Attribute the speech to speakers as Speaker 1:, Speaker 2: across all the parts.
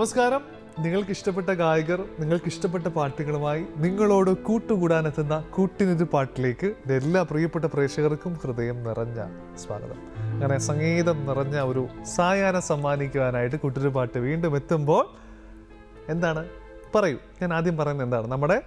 Speaker 1: നമസ്കാരം. നിങ്ങൾക്ക് ഇഷ്ടപ്പെട്ട ഗായകർ നിങ്ങൾക്ക് ഇഷ്ടപ്പെട്ട പാട്ടുകളുമായി നിങ്ങളോട് കൂട്ടുകൂടാനെത്തുന്ന കൂട്ടിനൊരു പാട്ടിലേക്ക് എല്ലാ പ്രിയപ്പെട്ട പ്രേക്ഷകർക്കും ഹൃദയം നിറഞ്ഞ സ്വാഗതം. അങ്ങനെ സംഗീതം നിറഞ്ഞ ഒരു സായാഹ്നം സമ്മാനിക്കുവാനായിട്ട് കൂട്ടൊരു പാട്ട് വീണ്ടും എത്തുമ്പോൾ എന്താണ്? പറയൂ. ഞാൻ ആദ്യം പറയുന്നത് എന്താണ്? നമ്മുടെ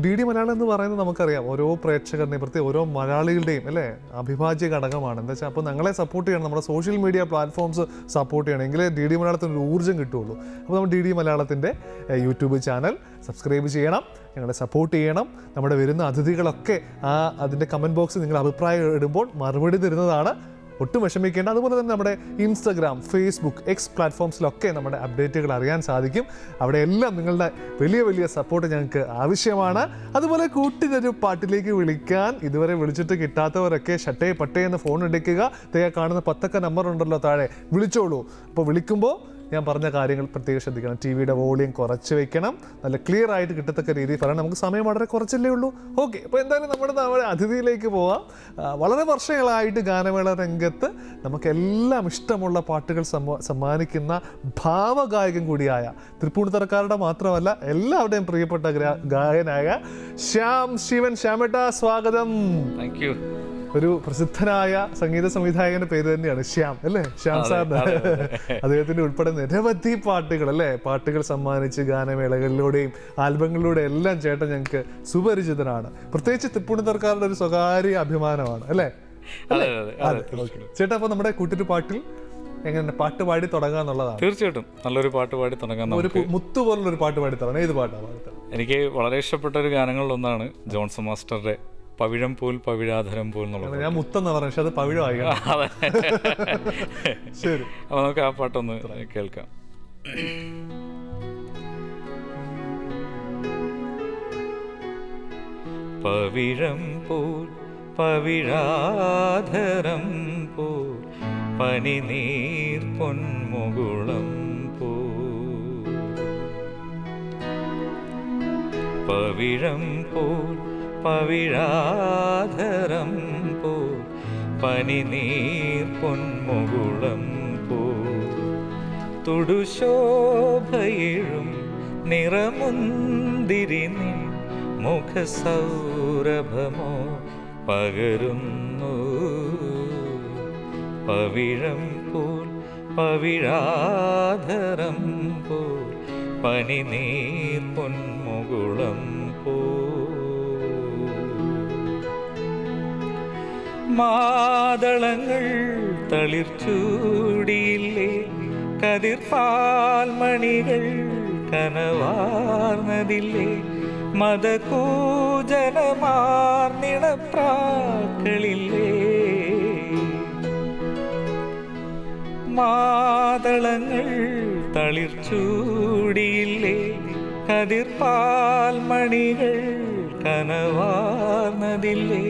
Speaker 1: ഡി ഡി മലയാളം എന്ന് പറയുന്നത് നമുക്കറിയാം. ഓരോ പ്രേക്ഷകരുടെയും പ്രത്യേകം ഓരോ മലയാളികളുടെയും അല്ലേ? അഭിഭാജ്യ ഘടകമാണ്. എന്താ വെച്ചാൽ അപ്പോൾ ഞങ്ങളെ സപ്പോർട്ട് ചെയ്യണം. നമ്മുടെ സോഷ്യൽ മീഡിയ പ്ലാറ്റ്ഫോംസ് സപ്പോർട്ട് ചെയ്യണം. എങ്കിലേ ഡി ഡി മലയാളത്തിന് ഒരു ഊർജം കിട്ടുള്ളൂ അപ്പോൾ നമ്മൾ ഡി ഡി മലയാളത്തിന്റെ യൂട്യൂബ് ചാനൽ സബ്സ്ക്രൈബ് ചെയ്യണം. ഞങ്ങളെ സപ്പോർട്ട് ചെയ്യണം. നമ്മുടെ വരുന്ന അതിഥികളൊക്കെ ആ അതിന്റെ കമന്റ് ബോക്സിൽ നിങ്ങൾ അഭിപ്രായം ഇടുമ്പോൾ മറുപടി തരുന്നതാണ് ഒട്ടും വിഷമിക്കേണ്ട. അതുപോലെ തന്നെ നമ്മുടെ ഇൻസ്റ്റഗ്രാം ഫേസ്ബുക്ക് എക്സ് പ്ലാറ്റ്ഫോംസിലൊക്കെ നമ്മുടെ അപ്ഡേറ്റുകൾ അറിയാൻ സാധിക്കും. അവിടെ എല്ലാം നിങ്ങളുടെ വലിയ വലിയ സപ്പോർട്ട് ഞങ്ങൾക്ക് ആവശ്യമാണ്. അതുപോലെ കൂട്ടിനൊരു പാട്ടിലേക്ക് വിളിക്കാൻ ഇതുവരെ വിളിച്ചിട്ട് കിട്ടാത്തവരൊക്കെ ഷട്ടേ പട്ടേ എന്ന് ഫോൺ എടുക്കുക. തേ കാണുന്ന പത്തൊക്കെ നമ്പർ ഉണ്ടല്ലോ താഴെ. വിളിച്ചോളൂ. അപ്പോൾ വിളിക്കുമ്പോൾ ഞാൻ പറഞ്ഞ കാര്യങ്ങൾ പ്രത്യേകം ശ്രദ്ധിക്കണം. ടി വിയുടെ വോളിയം കുറച്ച് വെക്കണം. നല്ല ക്ലിയർ ആയിട്ട് കിട്ടത്തക്ക രീതിയിൽ പറയണം. നമുക്ക് സമയം വളരെ കുറച്ചല്ലേ ഉള്ളൂ. ഓക്കെ അപ്പോൾ എന്തായാലും നമ്മുടെ നമ്മുടെ അതിഥിയിലേക്ക് പോവാം. വളരെ വർഷങ്ങളായിട്ട് ഗാനമേള രംഗത്ത് നമുക്കെല്ലാം ഇഷ്ടമുള്ള പാട്ടുകൾ സമ്മ- സമ്മാനിക്കുന്ന ഭാവഗായകൻ കൂടിയായ തൃപ്പൂണിത്തറക്കാരുടെ മാത്രമല്ല എല്ലാവരുടെയും പ്രിയപ്പെട്ട ഗായകനായ ശ്യാം ശിവൻ ശ്യാമേട്ട സ്വാഗതം.
Speaker 2: താങ്ക് യു
Speaker 1: ഒരു പ്രസിദ്ധനായ സംഗീത സംവിധായകന്റെ പേര് തന്നെയാണ് ശ്യാം അല്ലേ? ശ്യാം സാറിന്. അദ്ദേഹത്തിന്റെ ഉൾപ്പെടെ നിരവധി പാട്ടുകൾ അല്ലേ? പാട്ടുകൾ സമ്മാനിച്ച് ഗാനമേളകളിലൂടെയും ആൽബങ്ങളിലൂടെ എല്ലാം ചേട്ടൻ ഞങ്ങൾക്ക് സുപരിചിതനാണ്. പ്രത്യേകിച്ച് തിപ്പുണിത്തർക്കാരുടെ ഒരു സ്വകാര്യ അഭിമാനമാണ് അല്ലേ? ചേട്ടാ അപ്പൊ നമ്മുടെ കൂട്ടൊരു പാട്ടിൽ എങ്ങനെ പാട്ട് പാടി തുടങ്ങാന്നുള്ളതാണ്
Speaker 2: തീർച്ചയായിട്ടും. നല്ലൊരു പാട്ട് പാടി തുടങ്ങാൻ
Speaker 1: ഒരു മുത്തു പോലുള്ള ഒരു പാട്ട് പാടി തുടങ്ങാം. ഏത് പാട്ടാണ് പാടി
Speaker 2: എനിക്ക് വളരെ ഇഷ്ടപ്പെട്ട ഒരു ഗാനങ്ങളിലൊന്നാണ് ജോൺസൺ മാസ്റ്ററുടെ പവിഴം പോൽ പവിഴാധരം പോൽ എന്നുള്ളത്
Speaker 1: ഞാൻ മുത്തെന്ന് പറഞ്ഞു പക്ഷെ അത് പവിഴമായി
Speaker 2: അതെ.
Speaker 1: ശരി.
Speaker 2: അപ്പൊ നമുക്ക് ആ പാട്ടൊന്ന് കേൾക്കാം. പവിഴം പോൽ പവിഴാധരം പോൽ പനിനീർ പൊന്മുകുളം പോ പവിഴം പോൽ പവിഴാധരം പോ പനിനീർ പൊന്മുകുളം പോ. തുടുശോഭയിഴും നിറമുന്തിരി നിൻ മുഖസൗരഭമോ പകരുന്നു. പവിഴം പോൽ പവിഴാധരം പോൽ പനിനീർ പൊന്മുകുളം മാതളങ്ങൾ തളിർച്ചൂടിയില്ലേ? കതിർപ്പാൽമണികൾ കനവാർന്നതില്ലേ? മതകൂജനമാർന്നിടപ്രാക്കളില്ലേ മാതളങ്ങൾ തളിർച്ചൂടിയില്ലേ? കതിർപ്പാൽമണികൾ കനവാർന്നതില്ലേ?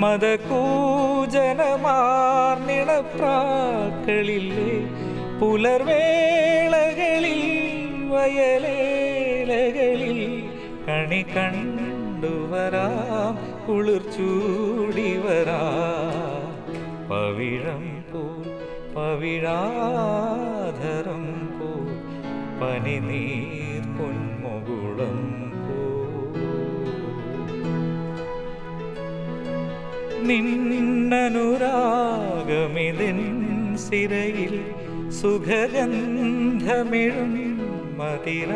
Speaker 2: മതകൂജനമാർന്നിടപ്രാക്കളില്ലേ പുലർവേളകളിൽ വയലേലകളിൽ കണി കണ്ടുവരാം കുളിർച്ചൂടി വരാം. പവിഴം പോൽ പവിഴാധരം പോൽ പനിനീർ പൊന്മുകുളം നിന്നനുരാഗമിതിൻ സിരയിൽ സുഖഗന്ധമിഴും മതിരാസവമായി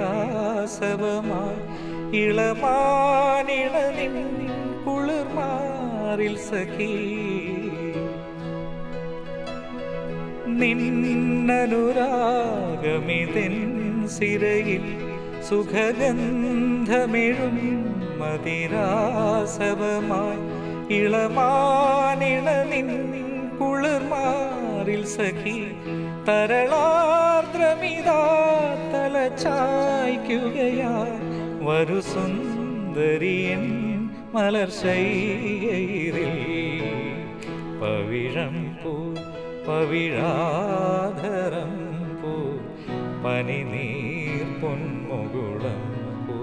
Speaker 2: ഇളമാനിളനിൻ കുളിർമാറിൽ സഖീ. നിന്നനുരാഗമിതിൻ സിരയിൽ സുഖഗന്ധമിഴും മതിരാസവമായി ഇളമാനിണ നിൻ കുളിർമാറിൽ സഖി തരളാർദ്രമിതാ തല ചായ്ക്കുകയാ. വരു സുന്ദരിയൻ മലർശൈയിൽ പവിഴം പൂ പവിഴാധരം പൂ പനിനീർ പൊന്മുകുളം പൂ.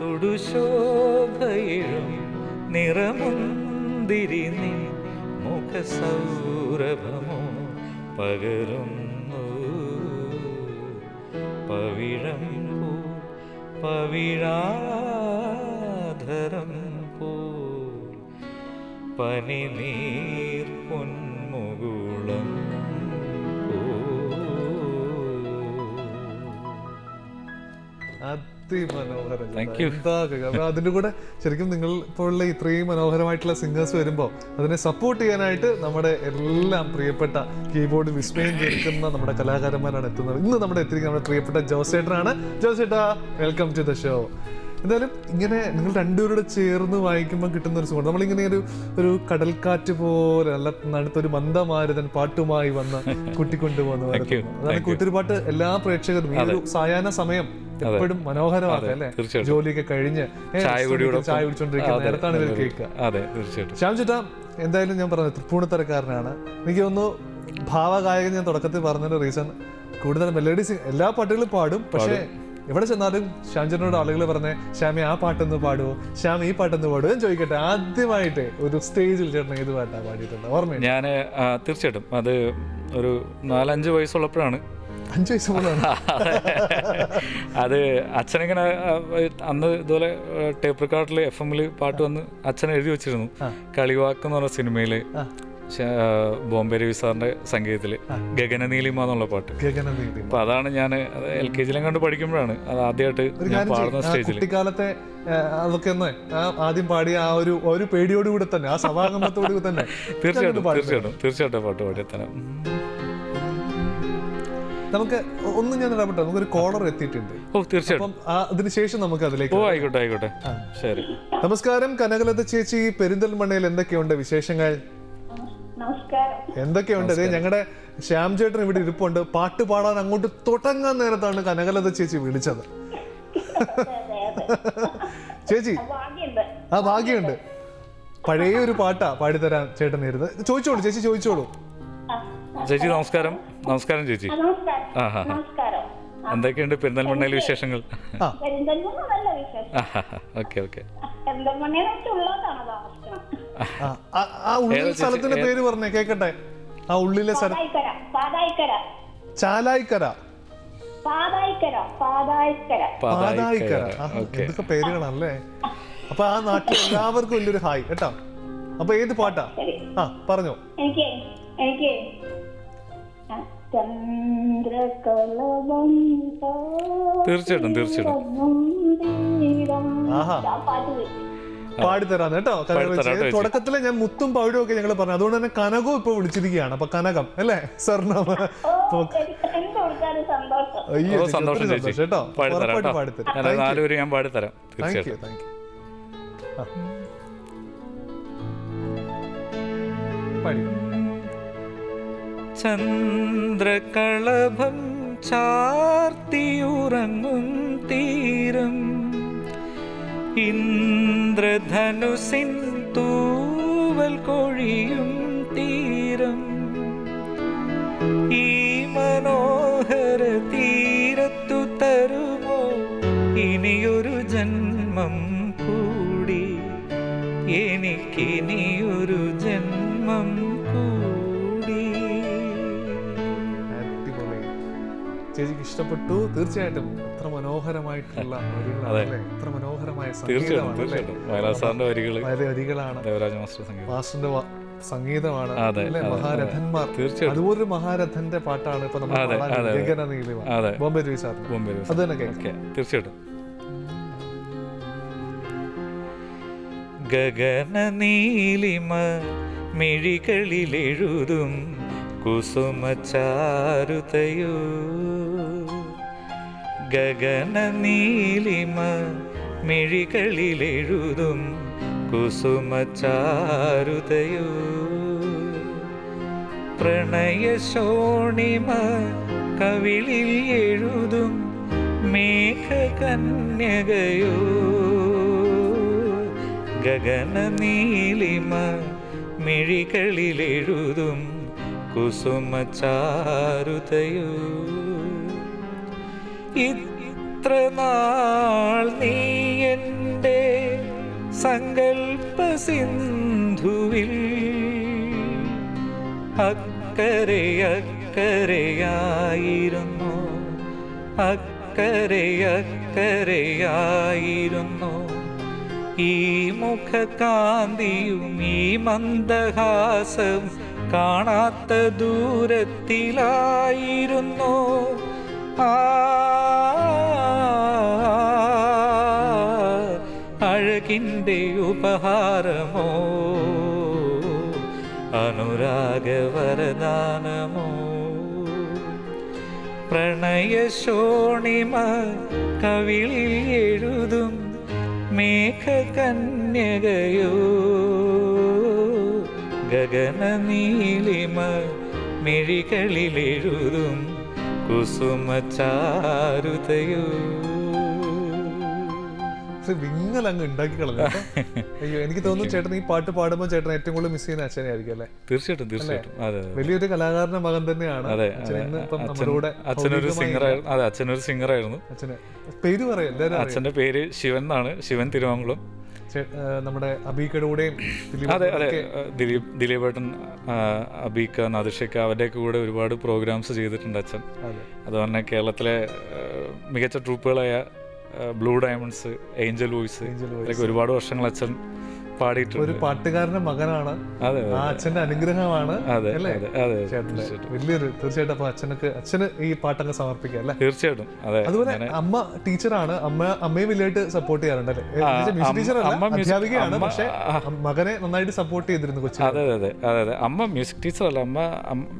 Speaker 2: തൊടുശോഭയിഴും നിറമുന്തിരി നീ മുഖസൗരഭമോ പകരുന്നു. പവിഴം പോൽ പവിഴാധരം പോൽ പനിനീർ പൊന്മുകുളം
Speaker 1: അതിന്റെ കൂടെ ശരിക്കും നിങ്ങൾ ഇപ്പോഴുള്ള ഇത്രയും മനോഹരമായിട്ടുള്ള സിംഗേഴ്സ് വരുമ്പോൾ അതിനെ സപ്പോർട്ട് ചെയ്യാനായിട്ട് നമ്മുടെ എല്ലാം പ്രിയപ്പെട്ട കീബോർഡ് വിസ്മയം കേൾക്കുന്ന നമ്മുടെ കലാകാരന്മാരാണ് എത്തുന്നത്. ഇന്ന് നമ്മുടെ എത്തിയിരിക്കുന്ന നമ്മുടെ പ്രിയപ്പെട്ട ജോസേട്ടനാണ് ജോസേട്ടാ വെൽക്കം ടു ദ ഷോ എന്തായാലും ഇങ്ങനെ നിങ്ങൾ രണ്ടുപേരുടെ ചേർന്ന് വായിക്കുമ്പോൾ കിട്ടുന്ന ഒരു സുഖം. നമ്മളിങ്ങനെ ഒരു ഒരു കടൽക്കാറ്റ് പോലെ നല്ല നടുത്തൊരു മന്ദമാരുതൻ പാട്ടുമായി വന്ന് കൂട്ടിക്കൊണ്ടുപോകുന്ന. അതാണ് കൂട്ടൊരു പാട്ട് എല്ലാ പ്രേക്ഷകരും ഈ ഒരു സായാഹ്ന സമയം എപ്പോഴും മനോഹരമാണ് അല്ലേ? ജോലിയൊക്കെ കഴിഞ്ഞ്
Speaker 2: ചായ
Speaker 1: ചായ കുടിച്ചോണ്ടിരിക്കുന്ന നേരത്താണ് ഇവർ കേൾക്കുക.
Speaker 2: അതെ തീർച്ചയായിട്ടും.
Speaker 1: ശ്യാം ചേട്ടാ എന്തായാലും ഞാൻ പറഞ്ഞത് തൃപ്പൂണിത്തരക്കാരനാണ് എനിക്ക് തോന്നുന്നു ഭാവഗായകൻ ഞാൻ തുടക്കത്തിൽ പറഞ്ഞതിന്റെ റീസൺ കൂടുതൽ മെലഡി എല്ലാ പാട്ടുകളും പാടും. പക്ഷേ എവിടെ ചെന്നാലും ശ്യാംചനോട് ആളുകൾ പറഞ്ഞേ ശ്യാമി ആ പാട്ടൊന്ന് പാടുവോ? ശ്യാം ഈ പാട്ടൊന്ന് പാടുവോ? എന്ന് ചോദിക്കട്ടെ. ആദ്യമായിട്ട് ഒരു സ്റ്റേജിൽ ചേട്ടൻ ഏത് പാട്ടാണ് പാടിയിട്ടുണ്ട് ഓർമ്മ
Speaker 2: ഞാൻ തീർച്ചയായിട്ടും. അത് ഒരു നാലഞ്ച് വയസ്സുള്ളപ്പോഴാണ്
Speaker 1: അഞ്ചു വയസ്സ് മുതലാണ്
Speaker 2: അത് അച്ഛനിങ്ങനെ അന്ന് ഇതുപോലെ ടേപ്പ് റെക്കോർഡിൽ എഫ് എമ്മിൽ പാട്ട് വന്ന് അച്ഛൻ എഴുതി വെച്ചിരുന്നു. കളിവാക്ക് എന്ന് പറഞ്ഞ സിനിമയിൽ. ബോംബെ രവി സാറിന്റെ സംഗീതത്തിൽ ഗഗനനീലിമ എന്നുള്ള പാട്ട്. അപ്പൊ അതാണ് ഞാൻ എൽ കെ ജിയിലും കണ്ട് പഠിക്കുമ്പോഴാണ് അത് ആദ്യമായിട്ട് ഞാൻ പാടുന്ന സ്റ്റേജിൽ
Speaker 1: കുട്ടിക്കാലത്തെ അതൊക്കെ ഒന്ന് ആദ്യം പാടിയ ആ ഒരു ഒരു പേടിയോടുകൂടി തന്നെ ആ സഭാകമ്പത്തോടു തന്നെ
Speaker 2: തീർച്ചയായിട്ടും. തീർച്ചയായിട്ടും തീർച്ചയായിട്ടും പാട്ട് പാടിയെത്തണം
Speaker 1: നമുക്ക് ഒന്നും ഞാൻ ഇടപെട്ടോ നമുക്കൊരു കോളർ എത്തിയിട്ടുണ്ട്.
Speaker 2: ഓ തീർച്ചയായിട്ടും.
Speaker 1: അതിനുശേഷം നമുക്ക് അതിലേക്ക്
Speaker 2: ഓ ആയിക്കോട്ടെ ആയിക്കോട്ടെ. ശരി.
Speaker 1: നമസ്കാരം കനകലത ചേച്ചി പെരിന്തൽമണ്ണയിൽ എന്തൊക്കെയുണ്ട് വിശേഷങ്ങൾ?
Speaker 3: നമസ്കാരം.
Speaker 1: എന്തൊക്കെയുണ്ട്? അതെ ഞങ്ങളുടെ ശ്യാം ചേട്ടൻ ഇവിടെ ഇരിപ്പുണ്ട്. പാട്ട് പാടാൻ അങ്ങോട്ട് തുടങ്ങാൻ നേരത്താണ് കനകലത ചേച്ചി വിളിച്ചത്. ചേച്ചി. ആ ഭാഗ്യമുണ്ട് പഴയ ഒരു പാട്ടാ പാടിത്തരാൻ ചേട്ടൻ ഇരുന്ന് ചോദിച്ചോളൂ ചേച്ചി ചോദിച്ചോളൂ.
Speaker 2: ചേച്ചി നമസ്കാരം. നമസ്കാരം ചേച്ചി.
Speaker 3: ആ,
Speaker 2: ഹാ എന്തൊക്കെയുണ്ട് പെരുന്തൽമണ്ണയിൽ വിശേഷങ്ങൾ?
Speaker 1: ആ.
Speaker 3: നല്ല വിശേഷം. Okay okay.
Speaker 1: ആ, ഉള്ളിൽ സ്ഥലത്തിന്റെ പേര് പറഞ്ഞേ കേക്കട്ടെ. ആ ഉള്ളിലെ സ്ഥലം ചാലായിക്കര.
Speaker 3: പാതായിക്കര
Speaker 1: എന്തൊക്കെ പേരുകളാണല്ലേ? അപ്പൊ ആ നാട്ടിൽ എല്ലാവർക്കും വലിയൊരു ഹായ് കേട്ടോ. അപ്പൊ ഏത് പാട്ടാ? ആ പറഞ്ഞോ.
Speaker 3: എനിക്ക് എനിക്ക്
Speaker 2: തീർച്ചയായിട്ടും, തീർച്ചയായിട്ടും.
Speaker 1: ആഹാ.
Speaker 3: ആ പാട്ട് വെച്ച്
Speaker 1: പാടിത്തരാം കേട്ടോ തുടക്കത്തിലെ ഞാൻ മുത്തും പവിഴും ഒക്കെ ഞങ്ങൾ പറഞ്ഞു. അതുകൊണ്ട് തന്നെ കനകവും ഇപ്പൊ വിളിച്ചിരിക്കുകയാണ്. അപ്പൊ കനകം അല്ലേ?
Speaker 3: സന്തോഷം.
Speaker 1: അയ്യോ
Speaker 2: സന്തോഷം ചേച്ചി.
Speaker 1: കേട്ടോ
Speaker 2: പാടിത്തരാം ഞാൻ നാലുപേര് ഞാൻ പാടിത്തരാം തീർച്ചയായിട്ടും.
Speaker 1: താങ്ക് യു പാടി.
Speaker 2: ചന്ദ്രകളഭം ചാർത്തിയുറങ്ങും തീരം. ഇന്ദ്രധനുസിൻ തൂവൽ കൊഴിയും തീരം. ഈ മനോഹര
Speaker 1: ഇഷ്ടപ്പെട്ടു. തീർച്ചയായിട്ടും എത്ര മനോഹരമായിട്ടുള്ള വരികളാണ് എത്ര മനോഹരമായ സംഗീതമാണ് വരികളാണ്. വാസുന്റെ സംഗീതമാണ് മഹാരഥന്മാർ.
Speaker 2: തീർച്ചയായിട്ടും.
Speaker 1: അതുപോലൊരു മഹാരഥന്റെ പാട്ടാണ് ഇപ്പൊ നമ്മൾ ബോംബെ രവി അത് തന്നെ
Speaker 2: തീർച്ചയായിട്ടും. ഗഗന നീലിമ മിഴികളിലെഴുതും കുസുമചാരുതയോ ഗഗന നീലിമ മിഴികളിലെഴുതും കുസുമചാരുതയോ. പ്രണയശോണിമ കവിളിൽ എഴുതും മേഘകന്യകയോ. ഗഗന നീലിമ മിഴികളിലെഴുതും കുസുമചാരുതയോ. ഇത്ര സങ്കൽപ്പ സിന്ധുവിൽ അക്കരെ അക്കരയായിരുന്നു അക്കരെ അക്കരയായിരുന്നു. ഈ മുഖകാന്തിയും ഈ മന്ദഹാസം കാണാത്ത ദൂരത്തിലായിരുന്നു. അഴകിന്റെ ഉപഹാരമോ? അനുരാഗവരദാനമോ? പ്രണയശോണിമ കവിളിൽ എഴുതും മേഘകന്യകയോ? ഗഗനനീലിമ മെഴികളിലെഴുതും കുസുമചാരുതയോ?
Speaker 1: പക്ഷെ വിങ്ങൽ അങ്ങ് ഉണ്ടാക്കി കളഞ്ഞു. അയ്യോ എനിക്ക് തോന്നുന്നു ചേട്ടൻ ഈ പാട്ട് പാടുമ്പോൾ ചേട്ടൻ ഏറ്റവും കൂടുതൽ മിസ് ചെയ്യുന്ന അച്ഛനെ ആയിരിക്കും അല്ലേ?
Speaker 2: തീർച്ചയായിട്ടും. തീർച്ചയായിട്ടും
Speaker 1: വലിയൊരു കലാകാരന്റെ മകൻ തന്നെയാണ്.
Speaker 2: അച്ഛനൊരു സിംഗറായിരുന്നു അതെ അച്ഛനൊരു സിംഗറായിരുന്നു
Speaker 1: അച്ഛന്. പേര് പറയാം.
Speaker 2: അച്ഛന്റെ പേര് ശിവൻ എന്നാണ്. ശിവൻ തിരുവാങ്കുളം
Speaker 1: നമ്മുടെ അബീക്കയുടെ കൂടെയും
Speaker 2: അതെ അതെ. ദിലീപ് ദിലീപേട്ടൻ അബീക്ക നദിഷക്ക അവരുടെയൊക്കെ കൂടെ ഒരുപാട് പ്രോഗ്രാംസ് ചെയ്തിട്ടുണ്ട് അച്ഛൻ.
Speaker 1: അതെ.
Speaker 2: അതുപോലെ കേരളത്തിലെ മികച്ച ട്രൂപ്പുകളായ ബ്ലൂ ഡയമണ്ട്സ് ഏഞ്ചൽ വോയിസ് ഒരുപാട് വർഷങ്ങൾ അച്ഛൻ പാടിയിട്ടുണ്ട്.
Speaker 1: ഒരു പാട്ടുകാരന്റെ മകനാണ്. ആ അച്ഛന്റെ അനുഗ്രഹമാണ്. അല്ലേ? വലിയൊരു തീർച്ചയായിട്ടും അപ്പൊ അച്ഛനക്ക് അച്ഛന് ഈ പാട്ടങ്ങ് സമർപ്പിക്കാം അല്ലേ?
Speaker 2: തീർച്ചയായിട്ടും. അതെ
Speaker 1: അതുപോലെ അമ്മ ടീച്ചറാണ്. അമ്മ അമ്മയെ വലിയായിട്ട് സപ്പോർട്ട് ചെയ്യാറുണ്ട് അല്ലേ? അല്ല അധ്യാപികയാണ്. പക്ഷെ മകനെ നന്നായിട്ട് സപ്പോർട്ട് ചെയ്തിരുന്നു കൊച്ചു.
Speaker 2: അതെ അതെ അതെ അതെ അമ്മ മ്യൂസിക് ടീച്ചർ അല്ല അമ്മ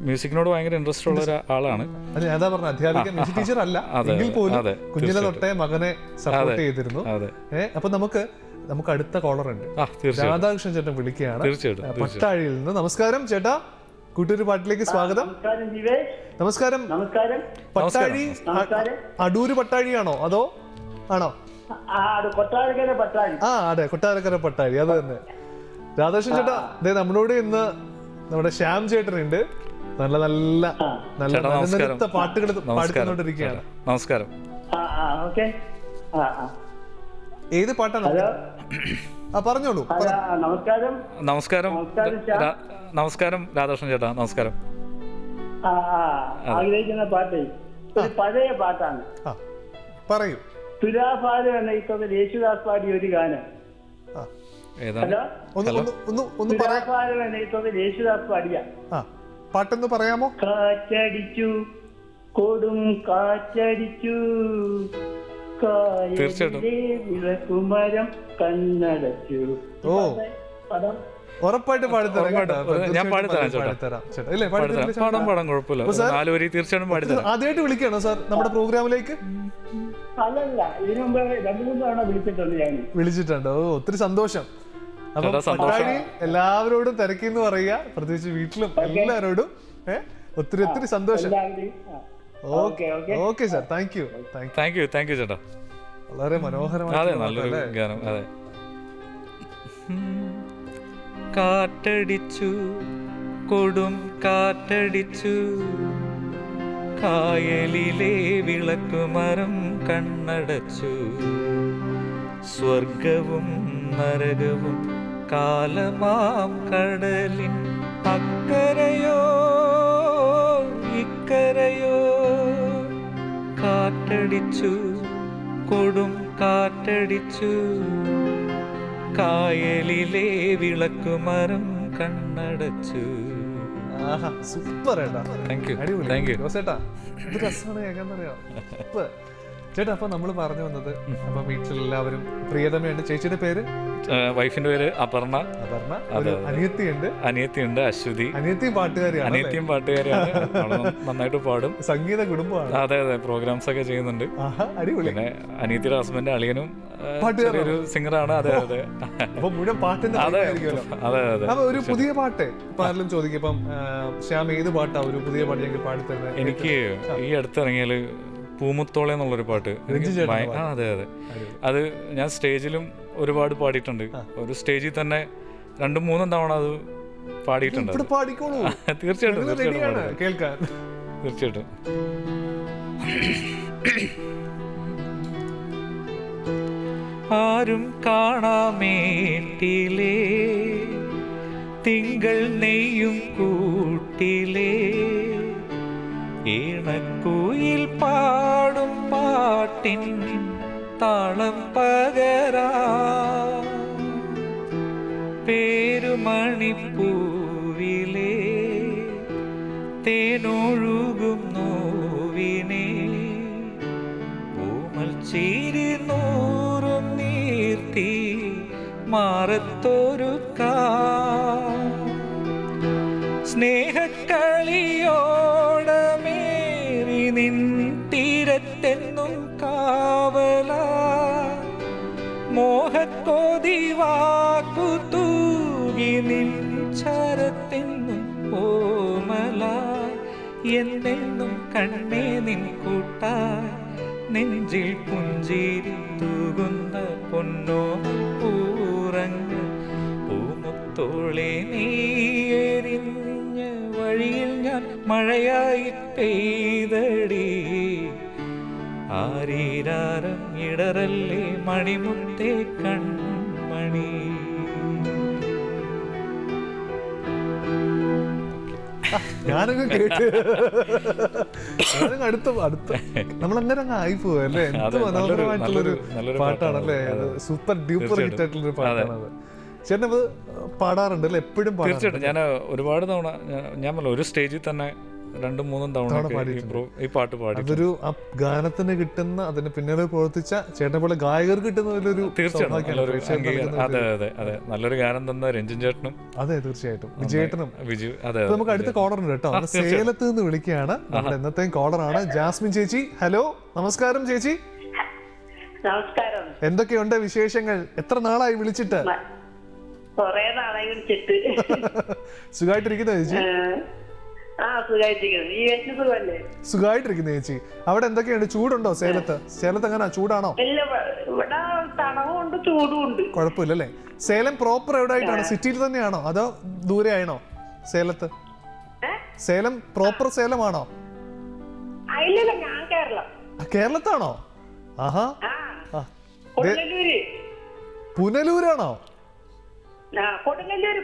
Speaker 2: മ്യൂസിക്കിനോട് ഭയങ്കര ഇൻട്രസ്റ്റ് ഉള്ള ഒരാളാണ് ആളാണ്.
Speaker 1: അത് ഞാൻ പറഞ്ഞ അധ്യാപിക മ്യൂസിക് ടീച്ചർ അല്ല എങ്കിൽ പോലും കുഞ്ഞിലെ തൊട്ടേ മകനെ സപ്പോർട്ട് ചെയ്തിരുന്നു. ഏഹ് അപ്പൊ നമുക്ക് നമുക്ക് അടുത്ത കോളർ ഉണ്ട്. രാധാകൃഷ്ണൻ ചേട്ടൻ വിളിക്കുകയാണ്.
Speaker 2: തീർച്ചയായിട്ടും
Speaker 1: പട്ടാഴിയിൽ നിന്ന്. നമസ്കാരം ചേട്ടാ. കൂട്ടൂര് പാട്ടിലേക്ക് സ്വാഗതം.
Speaker 4: നമസ്കാരം
Speaker 1: പട്ടാഴി അടൂര് പട്ടാഴിയാണോ? അതോ ആണോ?
Speaker 4: ആ കൊട്ടാരക്കര പട്ടാഴി.
Speaker 1: ആ അതെ കൊട്ടാരക്കര പട്ടാഴി. അത് തന്നെ. രാധാകൃഷ്ണൻ ചേട്ടാ അതെ നമ്മളോട് ഇന്ന് നമ്മുടെ ശ്യാം ചേട്ടനുണ്ട്. നല്ല നല്ല നല്ല നല്ല പാട്ടുകൾ
Speaker 2: നമസ്കാരം.
Speaker 1: പാടിക്കൊണ്ടിരിക്കുകയാണ്
Speaker 2: നമസ്കാരം.
Speaker 4: ഓക്കെ. ആ.
Speaker 1: ഏത് പാട്ടാണ് ആ പറഞ്ഞോളൂ
Speaker 4: ഹലോ നമസ്കാരം.
Speaker 2: നമസ്കാരം.
Speaker 4: നമസ്കാരം,
Speaker 2: നമസ്കാരം രാധാകൃഷ്ണൻ ചേട്ടാ നമസ്കാരം.
Speaker 4: ആഗ്രഹിക്കുന്ന പാട്ട്. ഒരു പഴയ പാട്ടാണ്.
Speaker 1: പറയൂ.
Speaker 4: തുലാഭാരം എന്ന ഇത്തവണ യേശുദാസ് പാടിയ ഒരു ഗാനം.
Speaker 1: ആ.
Speaker 2: ഏതാണ്?
Speaker 4: ഹലോ?
Speaker 1: ഒന്ന് ഒന്ന് ഒന്ന് ഒന്ന് പറയാം
Speaker 4: തുലാഭാരം എന്ന ഇത്തവണ യേശുദാസ് പാടിയ.
Speaker 1: പാട്ടൊന്ന് പറയാമോ?
Speaker 4: കാറ്റടിച്ചു കൊടും കാറ്റടിച്ചു. വിളക്കുമരം കണ്ണടച്ചു.
Speaker 1: ഓ. ഉറപ്പായിട്ട് പാടിത്തരാം.
Speaker 2: ഞാൻ പാടിത്തരാം പാടാൻ കുഴപ്പമില്ല. നാലുവരി തീർച്ചയായിട്ടും പാടിത്തരാം.
Speaker 1: ആദ്യമായിട്ട് വിളിക്കണോ സാർ നമ്മുടെ പ്രോഗ്രാമിലേക്ക്?
Speaker 4: അല്ലല്ല ഇതിനു മുമ്പ് രണ്ടു മൂന്ന് തവണ വിളിച്ചിട്ടുണ്ട് ഞാൻ.
Speaker 1: വിളിച്ചിട്ടുണ്ട്. ഓ ഒത്തിരി സന്തോഷം. അപ്പൊ. എല്ലാവരോടും തിരക്കിന്ന് പറയുക. പ്രത്യേകിച്ച് വീട്ടിലും എല്ലാവരോടും ഒത്തിരി ഒത്തിരി സന്തോഷം.
Speaker 4: Okay okay.
Speaker 1: Okay sir. Thank you thank
Speaker 2: thank you thank you ചേട്ടാ.
Speaker 1: വളരെ മനോഹരമായ
Speaker 2: അതെ നല്ലൊരു ഗാനം അതെ. കാറ്റടിച്ചു കൊടും കാറ്റടിച്ചു. കായലിലെ വിളക്കുമരം കണ്ണടച്ചു. സ്വർഗവും നരകവും കാലമാം കടലിൻ അക്കരയോ. ഇക്കരയോ? കാറ്റടിച്ചു കൊടും കാറ്റടിച്ചു. കായലിലെ വിളക്കുമരം കണ്ണടച്ചു.
Speaker 1: ആഹാ സൂപ്പർ ഏട്ടാ.
Speaker 2: താങ്ക് യു
Speaker 1: അടിപൊളി.
Speaker 2: താങ്ക് യു
Speaker 1: ഇത് രസമാണ് കേൾക്കാൻ സൂപ്പർ ചേട്ടാ അപ്പൊ നമ്മൾ പറഞ്ഞു വന്നത് അപ്പൊ വീട്ടിലെല്ലാവരും പ്രിയതമയുണ്ട്. ചേച്ചിയുടെ പേര്?
Speaker 2: വൈഫിന്റെ പേര് അപർണ.
Speaker 1: അപർണ. അനിയത്തിയുണ്ട്.
Speaker 2: അനിയത്തിയുണ്ട് അശ്വതി.
Speaker 1: അനിയത്തിയും പാട്ടുകാരിയാണ്?
Speaker 2: അനിയത്തിയും പാട്ടുകാരിയാണ്. നന്നായിട്ട് പാടും.
Speaker 1: സംഗീത കുടുംബമാണ്.
Speaker 2: അതെ അതെ പ്രോഗ്രാംസ് ഒക്കെ ചെയ്യുന്നുണ്ട്. പിന്നെ അനിയത്തിയുടെ ഹസ്ബൻഡ് അളിയനും ഒരു സിംഗറാണ് അതെ അതെ.
Speaker 1: മുഴുവൻ പാട്ടിന്റെ
Speaker 2: അതെ അതെ അതെ.
Speaker 1: അപ്പൊ ഒരു പുതിയ പാട്ട് പാരലും ചോദിക്കും. ഇപ്പം ശ്യാം ഏത് പാട്ടാ ഒരു പുതിയ പാട്ട് പാടി പാടിത്തരുന്നത്
Speaker 2: എനിക്ക് ഈ അടുത്തിറങ്ങിയാൽ പൂമുത്തോളെ എന്നുള്ളൊരു പാട്ട്. ആ അതെ അതെ. അത് ഞാൻ സ്റ്റേജിലും ഒരുപാട് പാടിയിട്ടുണ്ട്. ഒരു സ്റ്റേജിൽ തന്നെ രണ്ടും മൂന്നും തവണ അത് പാടിയിട്ടുണ്ട് തീർച്ചയായിട്ടും തീർച്ചയായിട്ടും.
Speaker 1: കേൾക്കാൻ
Speaker 2: തീർച്ചയായിട്ടും. ആരും കാണാമേട്ടിലേ തിങ്കൾ നെയ്യും കൂട്ടിലേ ഈണക്കുയിൽ പാടും പാട്ടിൻ താളം പകരാ. പേരുമണിപ്പൂവിലേ തേനൊഴുകും നോവിനെ പൂമൽ ചീരി നൂറും നീർത്തി മാറത്തൊരു കാ. സ്നേഹക്കളിയോടമേറി തീരത്തെന്നും കാവല. മോഹത്തോതി വാക്കു തൂകി നിൻ ചരത്തെന്നും ഓമല. എന്നെന്നും കണ്ണേ നിൻ കൂട്ടായി നെഞ്ചിൽ പുഞ്ചിരി തൂകുന്ന പൊന്നോ പൂറങ്ങ. പൂമുത്തോളെ നീയെരിഞ്ഞ വഴിയിൽ ഞാൻ മഴയായി പെയ്തടി. ആരീരാരം ഇടറല്ലേ മണിമുത്തേ കൺമണി.
Speaker 1: ഞാനങ്ങ് കേട്ട്. ഞാനങ്ങ് അടുത്ത അടുത്ത. അങ്ങ് ആയി പോവല്ലേ എന്ത് മനോഹരമായിട്ടുള്ളൊരു പാട്ടാണല്ലേ അത്. Super
Speaker 2: duper.
Speaker 1: ഹിറ്റ്. പാട്ടാണത് പാടാറുണ്ട് അല്ലേ? എപ്പോഴും
Speaker 2: തീർച്ചയായിട്ടും. ഞാൻ ഒരുപാട് തവണ ഞാൻ- ഞാൻ ഒരു സ്റ്റേജിൽ തന്നെ രണ്ടും മൂന്നും തവണ ഈ പാട്ട് പാടി
Speaker 1: അതൊരു ആ ഗാനത്തിന് കിട്ടുന്ന അതിന് പിന്നീട് പ്രവർത്തിച്ച ചേട്ടനെ പോലെ ഗായകർ കിട്ടുന്ന ഒരു
Speaker 2: തീർച്ചയായിട്ടും അതെ അതെ അതെ. നല്ലൊരു ഗാനം തന്ന രഞ്ജൻ ചേട്ടനും
Speaker 1: അതെ തീർച്ചയായിട്ടും. വിജയേട്ടനും.
Speaker 2: വിജു അതെ
Speaker 1: നമുക്ക് അടുത്ത കോളർ ഉണ്ട് കേട്ടോ. സേലത്ത് നിന്ന് വിളിക്കുകയാണ്. നമ്മുടെ കോളർ കോളറാണ് ജാസ്മിൻ ചേച്ചി. ഹലോ നമസ്കാരം ചേച്ചി.
Speaker 3: നമസ്കാരം.
Speaker 1: എന്തൊക്കെയുണ്ട് വിശേഷങ്ങൾ? എത്ര നാളായി വിളിച്ചിട്ട്?
Speaker 3: കൊറേ നാളായി വിളിച്ചിട്ട്.
Speaker 1: സുഖമായിട്ടിരിക്കുന്നു ചേച്ചി?
Speaker 3: സുഖമായിട്ടിരിക്കുന്നു സുഖമല്ലേ?
Speaker 1: ചേച്ചി അവിടെ എന്തൊക്കെയുണ്ട്? ചൂടുണ്ടോ സേലത്ത്? സേലത്ത് എങ്ങനെ? ചൂടാണോ?
Speaker 3: ഇല്ല ഇവ- ഇവിടെ ഉണ്ട് ചൂടും ഉണ്ട്
Speaker 1: കുഴപ്പമില്ല അല്ലേ സേലം പ്രോപ്പർ എവിടെ ആയിട്ടാണ് സിറ്റിയിൽ തന്നെയാണോ? അതോ ദൂരെ ആണോ സേലത്ത്? സേലം പ്രോപ്പർ സേലമാണോ?
Speaker 3: ആ, ഞാൻ കേരളം.
Speaker 1: കേരളത്താണോ? ആഹാ. പുനലൂരാണോ?
Speaker 3: കൊടുങ്ങല്ലൂര്,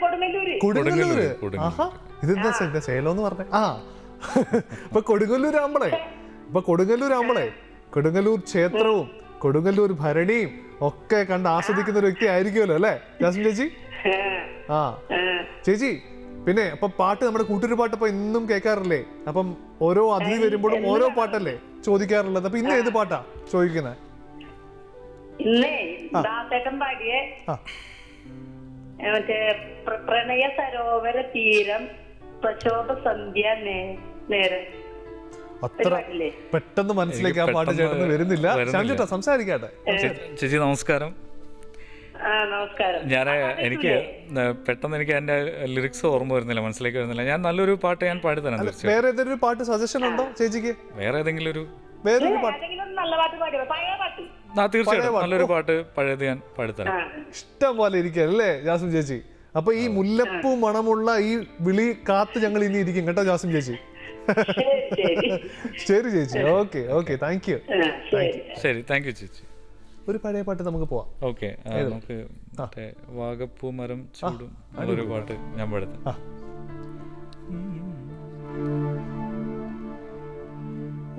Speaker 3: കൊടുങ്ങല്ലൂര്.
Speaker 1: ആഹാ. ഇതെന്താ സേ- സേലം എന്ന് പറഞ്ഞേ? ആ. ഇപ്പൊ കൊടുങ്ങല്ലൂരാകുമ്പളേ ഇപ്പൊ കൊടുങ്ങല്ലൂരാകുമ്പളേ കൊടുങ്ങല്ലൂർ ക്ഷേത്രവും കൊടുങ്ങല്ലൂർ ഭരണിയും ഒക്കെ കണ്ട് ആസ്വദിക്കുന്ന ഒരു വ്യക്തി ആയിരിക്കുമല്ലോ അല്ലേ? ജാസ്മിൻ ചേച്ചി? ആ. ചേച്ചി പിന്നെ അപ്പൊ പാട്ട് നമ്മുടെ കൂട്ടൊരു പാട്ട് ഇപ്പൊ ഇന്നും കേൾക്കാറില്ലേ? അപ്പം ഓരോ അതിഥി വരുമ്പോഴും ഓരോ പാട്ടല്ലേ ചോദിക്കാറുള്ളത്? അപ്പൊ ഇന്ന് ഏത് പാട്ടാ ചോദിക്കുന്നത്
Speaker 3: മറ്റേ പ്രണയ സരോവര തീരം. സന്ധ്യ നേ- നേരം.
Speaker 1: അത്ര പെട്ടെന്ന് മനസ്സിലേക്ക് ആ പാട്ട് ചേട്ടന് വരുന്നില്ല. ചേട്ടാ സംസാരിക്കാട്ടെ?
Speaker 2: ചേച്ചി നമസ്കാരം. ഞാൻ എനിക്ക് പെട്ടെന്ന് എനിക്ക് എന്റെ ലിറിക്സ് ഓർമ്മ വരുന്നില്ല മനസ്സിലേക്ക് വരുന്നില്ല. ഞാൻ നല്ലൊരു പാട്ട് ഞാൻ പാടി തരാം
Speaker 1: വേറെ ഏതെങ്കിലും പാട്ട് സജഷൻ ഉണ്ടോ ചേച്ചിക്ക്?
Speaker 2: വേറെ ഏതെങ്കിലും ഒരു
Speaker 1: വേറൊരു പാട്ട്?
Speaker 3: ഒരു നല്ല പാട്ട് പാടിയോ? പഴയ പാട്ട്.
Speaker 2: ആ തീർച്ചയായിട്ടും. നല്ലൊരു പാട്ട് പഴയത് ഞാൻ പാടിത്തരാം.
Speaker 1: ഇഷ്ടം പോലെ ഇരിക്കല്ലേ ജാസ്മിൻ ചേച്ചി? അപ്പൊ ഈ മുല്ലപ്പൂ മണമുള്ള ഈ വിളി കാത്ത് ഞങ്ങൾ ഇനി ഇരിക്കും കേട്ടോ ജാസിം ചേച്ചി?
Speaker 3: ശരി
Speaker 1: ചേച്ചി. Okay okay. താങ്ക് യു
Speaker 3: ശരി.
Speaker 2: ശരി താങ്ക് യു ചേച്ചി.
Speaker 1: ഒരു പഴയ പാട്ട് നമുക്ക് പോവാം.
Speaker 2: ഓക്കെ നമുക്ക് വാഗപ്പൂ മരം ചൂടും ഒരു പാട്ട് ഞാൻ
Speaker 1: പാടുന്നു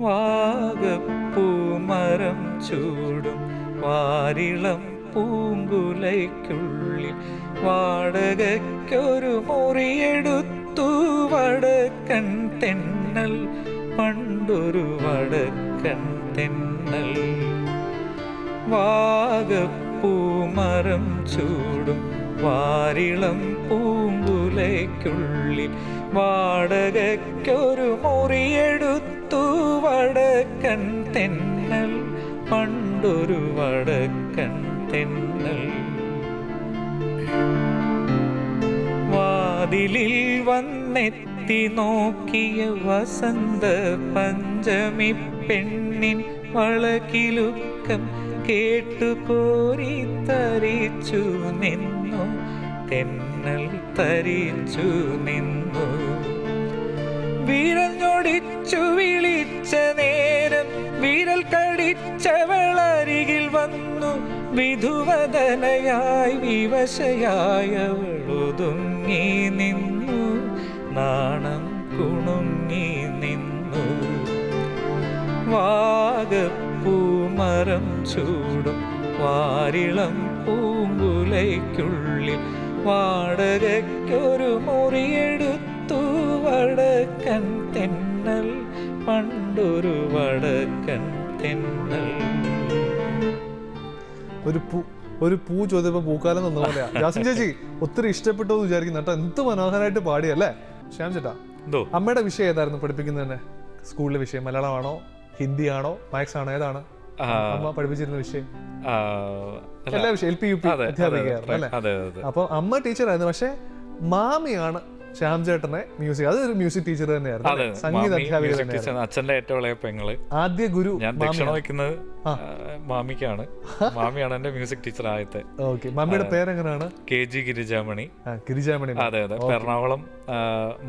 Speaker 2: വാഗപ്പൂ മരം ചൂടും വാരിളം പൂങ്കുലയ്ക്കുള്ളിൽ വാടകയ്ക്കൊരു മുറിയെടുത്തു വടക്കൻ തെന്നൽ പണ്ടൊരു വടക്കൻ തെന്നൽ. വാഗപ്പൂമരം ചൂടും വാരിളം പൂങ്കുലയ്ക്കുള്ളിൽ വാടകയ്ക്കൊരു മുറിയെടുത്തു വടക്കൻ തെന്നൽ പണ്ടൊരു വടക്കൻ തെന്നൽ വാതിലിൽ വന്നെത്തി നോക്കിയ വസന്ത പഞ്ചമി പെണ്ണിൻ വളകിലുക്കം കേട്ടു കോരി തരിച്ചു നിന്നു തെന്നൽ തരിച്ചു നിന്നു. വിരഞ്ഞൊടിച്ചു വിളിച്ച നേരം വിരൽ കടിച്ചവളരികിൽ വന്നു. വിധുവദനയായി വിവശയായവളുതുങ്ങി നിന്നു നാണം കുണുങ്ങി നിന്നു. വാഗപ്പൂമരം ചൂടും വാരിളം പൂങ്കുലയ്ക്കുള്ളിൽ വാടകയ്ക്കൊരു മുറിയെടുത്തു വടക്കൻ തെന്നൽ പണ്ടൊരു വടക്കൻ തെന്നൽ.
Speaker 1: ഒരു പൂ ഒരു പൂ ചോദ്യപ്പോ പൂക്കാലം തന്ന പോലെയാ. ജാസിം ചേച്ചി ഒത്തിരി ഇഷ്ടപ്പെട്ടു എന്ന് വിചാരിക്കുന്നു കേട്ടോ. എന്ത് മനോഹരമായിട്ട് പാടിയല്ലേ? ശ്യാം ചേട്ടാ
Speaker 2: എന്തോ?
Speaker 1: അമ്മയുടെ വിഷയം ഏതായിരുന്നു പഠിപ്പിക്കുന്നത് തന്നെ? സ്കൂളിലെ വിഷയം മലയാളമാണോ ഹിന്ദി ആണോ മാത്സ് ആണോ ഏതാണ് അമ്മ പഠിപ്പിച്ചിരുന്ന വിഷയം. എല്ലാ വിഷയം എൽ പി യു പി അധ്യാപികയായിരുന്നു അല്ലേ?
Speaker 2: അതെ.
Speaker 1: അപ്പൊ അമ്മ ടീച്ചറായിരുന്നു പക്ഷെ മാമിയാണ് ശ്യാം ചേട്ടനെ മ്യൂസിക് അതൊരു മ്യൂസിക് ടീച്ചർ തന്നെയായിരുന്നു
Speaker 2: അതെ
Speaker 1: സംഗീത അധ്യാപിക
Speaker 2: അച്ഛന്റെ ഏറ്റവും ഇളയ പെങ്ങൾ.
Speaker 1: ആദ്യ ഗുരു
Speaker 2: ഞാൻ ദക്ഷിണ വയ്ക്കുന്നത് മാമിക്കാണ്. മാമിയാണ് എന്റെ മ്യൂസിക് ടീച്ചർ ആദ്യത്തെ.
Speaker 1: ഓക്കെ. മാമിയുടെ പേരെങ്ങനെയാണ്?
Speaker 2: K G
Speaker 1: Girijamani. ഗിരിജാമണി
Speaker 2: അതെ അതെ. എറണാകുളം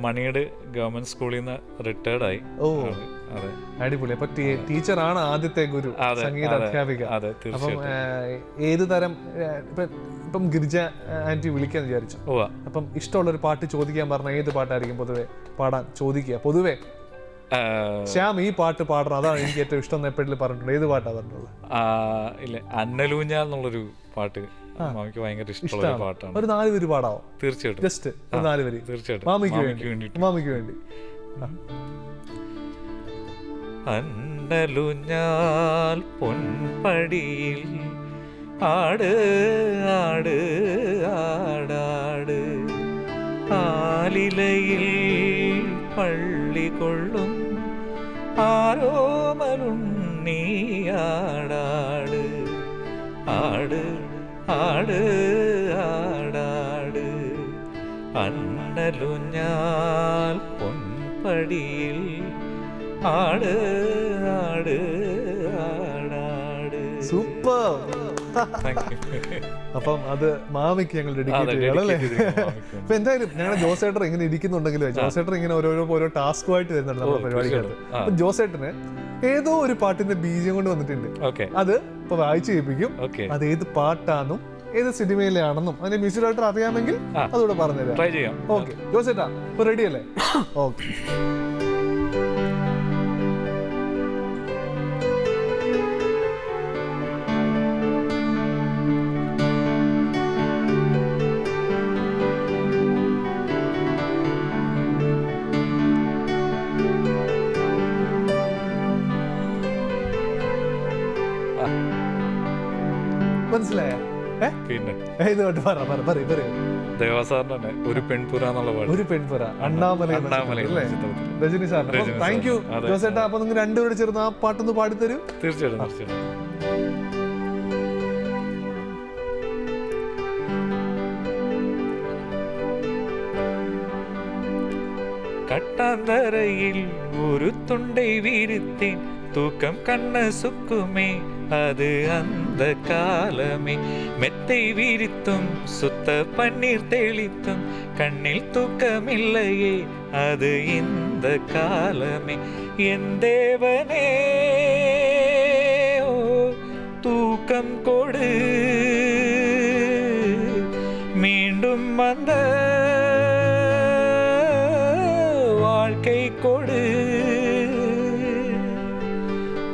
Speaker 2: മണിയുടെ ഗവൺമെന്റ് സ്കൂളിൽ നിന്ന് റിട്ടയർഡ് ആയി. അതെ.
Speaker 1: അടിപൊളി. അപ്പൊ ടീച്ചറാണ് ആദ്യത്തെ ഗുരു സംഗീത അധ്യാപിക. അപ്പം ഏത് തരം ഇപ്പൊ ഗിരിജ ആന്റി വിളിക്കാന്ന് വിചാരിച്ചു. അപ്പം ഇഷ്ടമുള്ള ഒരു പാട്ട് ചോദിക്കാൻ പറഞ്ഞ ഏത് പാട്ടായിരിക്കും പൊതുവെ പാടാൻ ചോദിക്കുക? പൊതുവെ ശ്യാം ഈ പാട്ട് പാടണം. അതാണ് എനിക്ക് ഏറ്റവും ഇഷ്ടം എപ്പോഴും പറഞ്ഞിട്ടുണ്ട്. ഏത് പാട്ടാ പറഞ്ഞിട്ടുള്ളത്?
Speaker 2: ഇല്ല എന്നുള്ളൊരു പാട്ട് മാമിക്ക് ഭയങ്കര ഇഷ്ടമുള്ള ഒരു പാട്ടാണ്.
Speaker 1: ഒരു നാല് പേര് പാടാവോ?
Speaker 2: തീർച്ചയായിട്ടും.
Speaker 1: ജസ്റ്റ് ഒരു നാല് പേര്
Speaker 2: തീർച്ചയായിട്ടും.
Speaker 1: മാമിക്ക് വേണ്ടി. മാമിക്ക് വേണ്ടി.
Speaker 2: അന്നലുഞ്ഞാൽ പൊൻപടിയിൽ. ആട് ആട് ആടാട്. ആലിലയിൽ പള്ളി കൊള്ളും. ആരോമലുണ്ണീയാടാട് ആട് ആട് ആടാട്. അന്നലുഞ്ഞാൽ പൊൻപടിയിൽ. ആട് ആട് ആടാട്.
Speaker 1: സൂപ്പർ. അപ്പം അത് മാമിക്ക് ഞങ്ങൾ ഡെഡിക്കേറ്റ്
Speaker 2: ചെയ്യണല്ലേ.
Speaker 1: അപ്പൊ എന്തായാലും ഞങ്ങളുടെ ജോസേട്ടർ ഇങ്ങനെ ഇരിക്കുന്നുണ്ടെങ്കിൽ ജോസേട്ടർ ഇങ്ങനെ ഓരോരോ ഓരോ ടാസ്കുമായിട്ട് വരുന്നുണ്ട് നമ്മുടെ പരിപാടിക്കകത്ത്. അപ്പൊ ജോസേട്ടന് ഏതോ ഒരു പാട്ടിന്റെ ബീജം കൊണ്ട് വന്നിട്ടുണ്ട്. അത് ഇപ്പൊ വായിച്ചു കേൾപ്പിക്കും. അത് ഏത് പാട്ടാണെന്നും ഏത് സിനിമയിലാണെന്നും അതിന്റെ മ്യൂസിക് ഡയറക്ടർ അറിയാമെങ്കിൽ. അതുകൂടെ പറഞ്ഞുതരാം.
Speaker 2: ട്രൈ ചെയ്യാം.
Speaker 1: ഓക്കെ. ജോസേട്ടാ ഇപ്പൊ റെഡി അല്ലേ? ഓക്കെ. മനസ്സിലായ? പറ പറ
Speaker 2: പറ ഒരു
Speaker 1: സാർ നിങ്ങൾ രണ്ടുപേരും ചേർന്ന് ആ പാട്ടൊന്ന് പാടിത്തരൂ.
Speaker 2: തീർച്ചയായിട്ടും. കട്ടാന്തരയിൽ ഒരു തുണ്ടൈ വീരുത്തേൻ തൂക്കം കണ്ണ സുക്കുമേ അത് അന്ന് அந்த காலமே. மெத்தை விரித்தும் சுத்த பன்னீர் தெளித்தும் கண்ணில் தூக்கமில்லையே அது இந்த காலமே. என் தேவனே தூக்கம் கொடு. மீண்டும் வந்த வாழ்க்கை கொடு.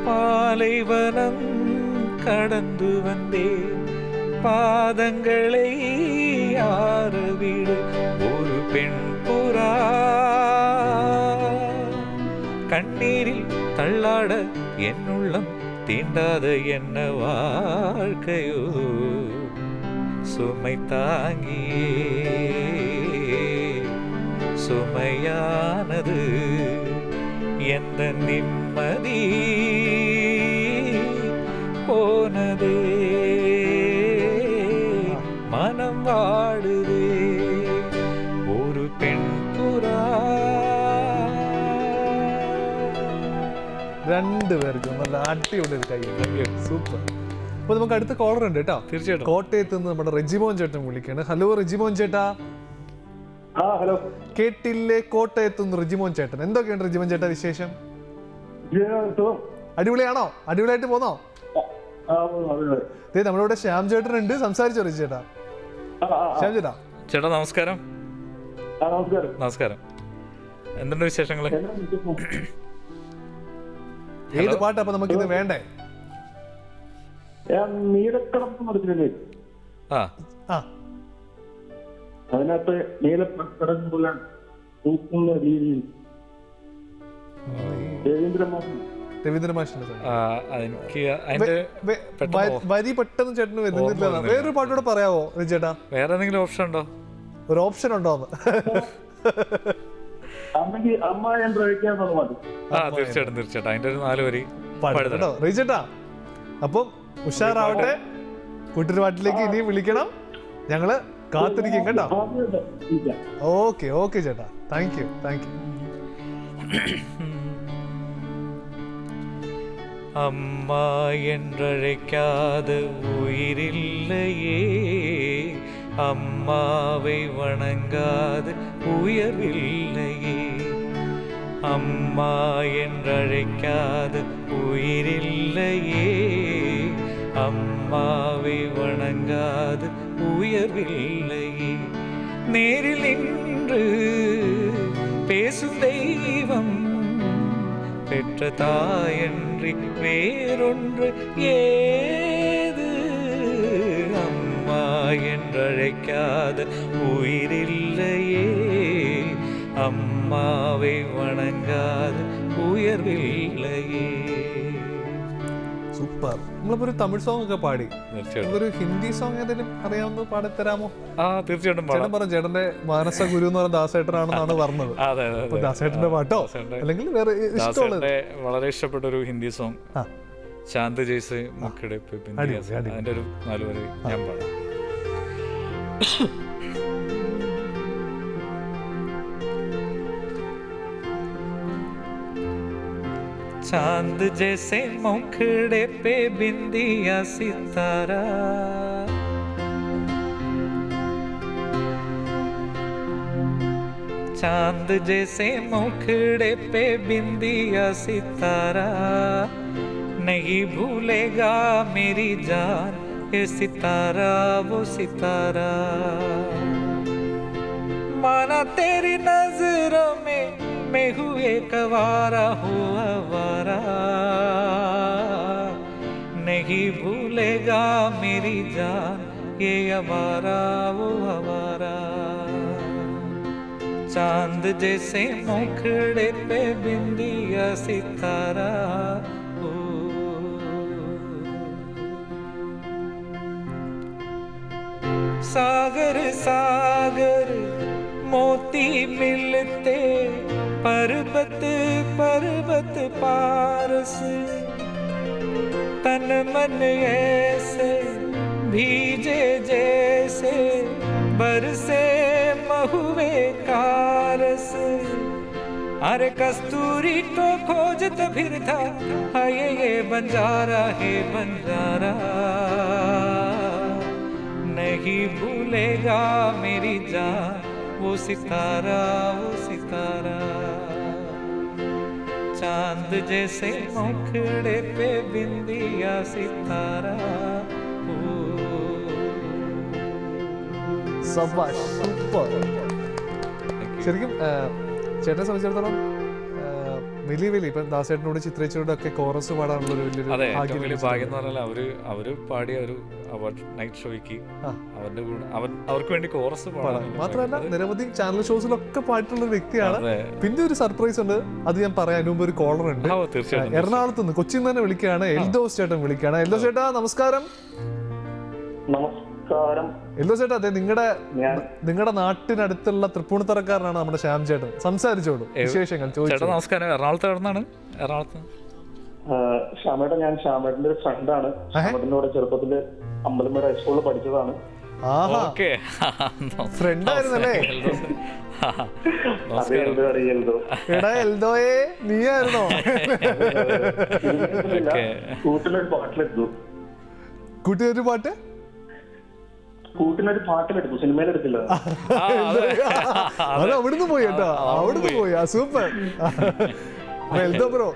Speaker 2: பாலைவனம் கடந்து வந்தேன் பாதங்களை ஆறவிடு ஒரு பெண் புறா. கண்ணீரில் தள்ளாட என்னுள்ளம் தீண்டாத என்ன வாழ்க்கையோ? சுமை தாங்கியே. சுமையானது எந்த நிம்மதி?
Speaker 1: രണ്ടുപേർക്കും നല്ല അടിപൊളി ഒരു കൈ. സൂപ്പർ അപ്പൊ നമുക്ക് അടുത്ത കോളർ ഉണ്ട് കേട്ടോ.
Speaker 2: തീർച്ചയായിട്ടും.
Speaker 1: കോട്ടയത്ത് നിന്ന് നമ്മുടെ റെജിമോൻ ചേട്ടൻ വിളിക്കാണ് ഹലോ റെജിമോൻ ചേട്ടാ.
Speaker 4: ആ ഹലോ
Speaker 1: കേട്ടില്ലേ? കോട്ടയത്ത് നിന്ന് റെജിമോൻ ചേട്ടൻ. എന്തൊക്കെയുണ്ട് റെജിമോൻ ചേട്ടാ വിശേഷം? അടിപൊളിയാണോ? അടിപൊളിയായിട്ട് പോന്നോ? ഇവിടെ ശ്യാം ചേട്ടൻ ഉണ്ട് സംസാരിച്ചോ റെജി ചേട്ടാ? ശ്യാം ചേട്ടാ.
Speaker 2: ചേട്ടാ നമസ്കാരം.
Speaker 4: ആ നമസ്കാരം.
Speaker 2: നമസ്കാരം. എന്തുണ്ട് വിശേഷങ്ങൾ?
Speaker 4: എന്നാ വിശേഷം?
Speaker 1: ഏത് പാട്ടാ അപ്പൊ നമുക്ക് ഇത് വേണ്ടേ
Speaker 4: നീലക്കടപ്പ്
Speaker 2: ആ.
Speaker 1: ആ.
Speaker 4: അതിനകത്ത് രീതിയിൽ
Speaker 1: വരി പെട്ടെന്ന് ചേട്ടന് വരുന്നില്ല. വേറൊരു പാട്ടോടെ പറയാവോ ചേട്ടാ?
Speaker 2: വേറെ എന്തെങ്കിലും ഓപ്ഷൻ ഉണ്ടോ?
Speaker 1: ഒരു ഓപ്ഷൻ ഉണ്ടോന്ന്?
Speaker 4: അമ്മയ്ക്ക് അമ്മ ഞാൻ പ്രയോഗിക്കാന്നുള്ള പാട്ട്
Speaker 2: ആ തീർച്ചയായിട്ടും തീർച്ചയായിട്ടും അതിന്റെ ഒരു നാല് വരി
Speaker 1: പാട്ട്
Speaker 2: പാടി
Speaker 1: കേട്ടോ റീച്ചേട്ടാ അപ്പം ഉഷാറാവട്ടെ കൂട്ടുപാട്ടിലേക്ക് ഇനിയും വിളിക്കണം ഞങ്ങള് കാത്തിരിക്കും കേട്ടോ
Speaker 4: ആദ്യമായിട്ട് ഇല്ല.
Speaker 1: ഓക്കെ ഓക്കെ ചേട്ടാ താങ്ക് യു താങ്ക് യു
Speaker 2: അമ്മ என்றழைக்காத உயிரில்லையே அம்மாவை வணங்காது உயர்வில்லையே. அம்மா என்றழைக்காது உயிரில்லையே. அம்மாவை வணங்காது உயர்வில்லையே. நேரில் நின்று பேசும் தெய்வம் பெற்ற தாயன்றி வேறொன்று ஏ என்றழைக்காத உயிரில்லையே அம்மாவை வணங்காத உயர்வில்லையே
Speaker 1: സൂപ്പർ നമ്മളിപ്പോ ഒരു തമിഴ് സോങ് ഒക്കെ പാടി
Speaker 2: തീർച്ചയായിട്ടും
Speaker 1: ഒരു ഹിന്ദി സോങ് ഏതെങ്കിലും അറിയാവുന്ന പാടിത്തരാമോ
Speaker 2: ആ തീർച്ചയായിട്ടും
Speaker 1: ചേട്ടൻ
Speaker 2: പാടാം
Speaker 1: പറഞ്ഞു ചേട്ടന്റെ മാനസ ഗുരു എന്ന് പറഞ്ഞ ദാസേട്ടനാണെന്നാണ് പറഞ്ഞത്
Speaker 2: അതെ അതെ
Speaker 1: അപ്പൊ
Speaker 2: അതെ
Speaker 1: ദാസേട്ടന്റെ പാട്ടോ
Speaker 2: ദാസേട്ടന്റെ-
Speaker 1: അല്ലെങ്കിൽ വേറെ ഇഷ്ടമുള്ളത്
Speaker 2: ദാസേട്ടന്റെ വളരെ ഇഷ്ടപ്പെട്ട ഒരു ഹിന്ദി സോങ്
Speaker 1: ആ
Speaker 2: ശാന്ത ജയ്സ് മുക്കടെ
Speaker 1: അടിപൊളി, അടിപൊളി.
Speaker 2: അതിന്റെ ഒരു നാല് വരി ഞാൻ പാടാം चाँद जैसे मुखड़े पे बिंदिया सितारा। चाँद जैसे मुखड़े पे बिंदिया सितारा। नहीं भूलेगा मेरी जान ये सितारा, वो सितारा। माना तेरी नज़रों में मैं हुए कवारा हुआ वारा नहीं भूलेगा मेरी जान, ये हमारा वो हमारा चाँद जैसे मुखड़े पे बिंदिया सितारा। सागर सागर, मोती मिलते पर्वत पर्वत पारस। तन मन ऐसे, भीजे जैसे, बरसे महुए कारस। अरे कस्तूरी तो खोजत फिर था हाय ये बंजारा, है बंजारा। नहीं भूलेगा मेरी जान वो सितारा वो सितारा चांद जैसे मुखड़े पे बिंदिया सितारा ओ
Speaker 1: സബാഷ് സൂപ്പർ ശരിക്കും ആ, ചേട്ടനെ സംബന്ധിച്ചിടത്തോളം ആ, വലിയ വലിയ ഇപ്പൊ ദാസേട്ടനോട് ചിത്രേച്ചയോടും ഒക്കെ കോറസ് പാടാനുള്ള ഒരു വലിയൊരു ഭാഗ്യം
Speaker 2: എന്ന് പറഞ്ഞാൽ അവർ അവർ പാടിയ ഒരു അവാർഡ് നൈറ്റ് ഷോയ്ക്ക്
Speaker 1: അവന്റെ
Speaker 2: അവരുടെ കൂടെ അവൻ അവർക്ക് വേണ്ടി കോറസ്
Speaker 1: പാടാൻ. മാത്രമല്ല നിരവധി ചാനൽ ഷോസിലൊക്കെ പാട്ടുള്ള ഒരു വ്യക്തിയാണ്. പിന്നെ ഒരു സർപ്രൈസ് ഉണ്ട്. അത് ഞാൻ പറയാൻ മുമ്പ് ഒരു കോളർ ഉണ്ട്.
Speaker 2: ആ, തീർച്ചയായിട്ടും
Speaker 1: എറണാകുളത്ത് നിന്ന് കൊച്ചിയിൽ നിന്ന് തന്നെ വിളിക്കുകയാണ് എൽദോസ് ചേട്ടൻ വിളിക്കുകയാണ്. എൽദോസ് ചേട്ടാ നമസ്കാരം.
Speaker 4: നമസ്കാരം
Speaker 1: എൽദോസ് ചേട്ടാ അതെ നിങ്ങളുടെ നിങ്ങളുടെ നാട്ടിനടുത്തുള്ള തൃപ്പൂണിത്തറക്കാരനാണ് നമ്മുടെ ശ്യാം ചേട്ടൻ. സംസാരിച്ചോളൂ. വിശേഷങ്ങൾ
Speaker 2: ചേട്ടാ
Speaker 1: ചോദിച്ചു
Speaker 2: നമസ്കാരം. എറണാകുളത്ത് എവിടുന്നാണ്? എറണാകുളത്ത്.
Speaker 4: ശ്യാമേട്ട ശ്യാമേട്ടൻ ഞാൻ ശ്യാമേട്ടന്റെ ഒരു ഫ്രണ്ടാണ് ശ്യാമേട്ടന്റെ കൂടെ ചെറുപ്പത്തിൽ അമ്പലമേട് ഹൈസ്കൂളിൽ പഠിച്ചതാണ്.
Speaker 1: പാട്ട് ആയിരുന്നല്ലേ?
Speaker 4: അതേ എന്ത് കൂട്ടിനൊരു പാട്ടിലെടുത്തു സിനിമയിലെടുത്തില്ല.
Speaker 1: അത്. അവിടുന്ന് പോയി കേട്ടോ. അവിടുന്ന് പോയി. ആ സൂപ്പർ. എൽദോ ബ്രോ